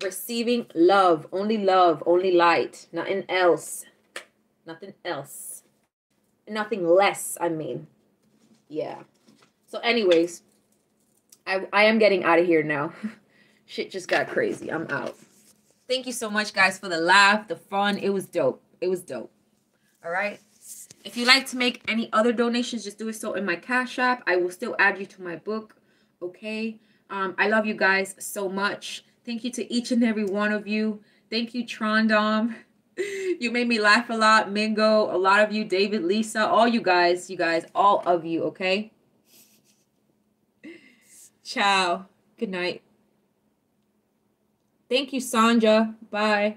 Receiving love, only love, only light, nothing else. Nothing else. Nothing less, I mean. Yeah. So anyways, I I am getting out of here now. <laughs> shit just got crazy. I'm out. Thank you so much, guys, for the laugh, the fun. It was dope. It was dope. All right. If you'd like to make any other donations, just do it so in my Cash App. I will still add you to my book. Okay. Um, I love you guys so much. Thank you to each and every one of you. Thank you, Trondom. <laughs> You made me laugh a lot. Mingo, a lot of you, David, Lisa, all you guys, you guys, all of you, okay? Ciao. Good night. Thank you, Sanja. Bye.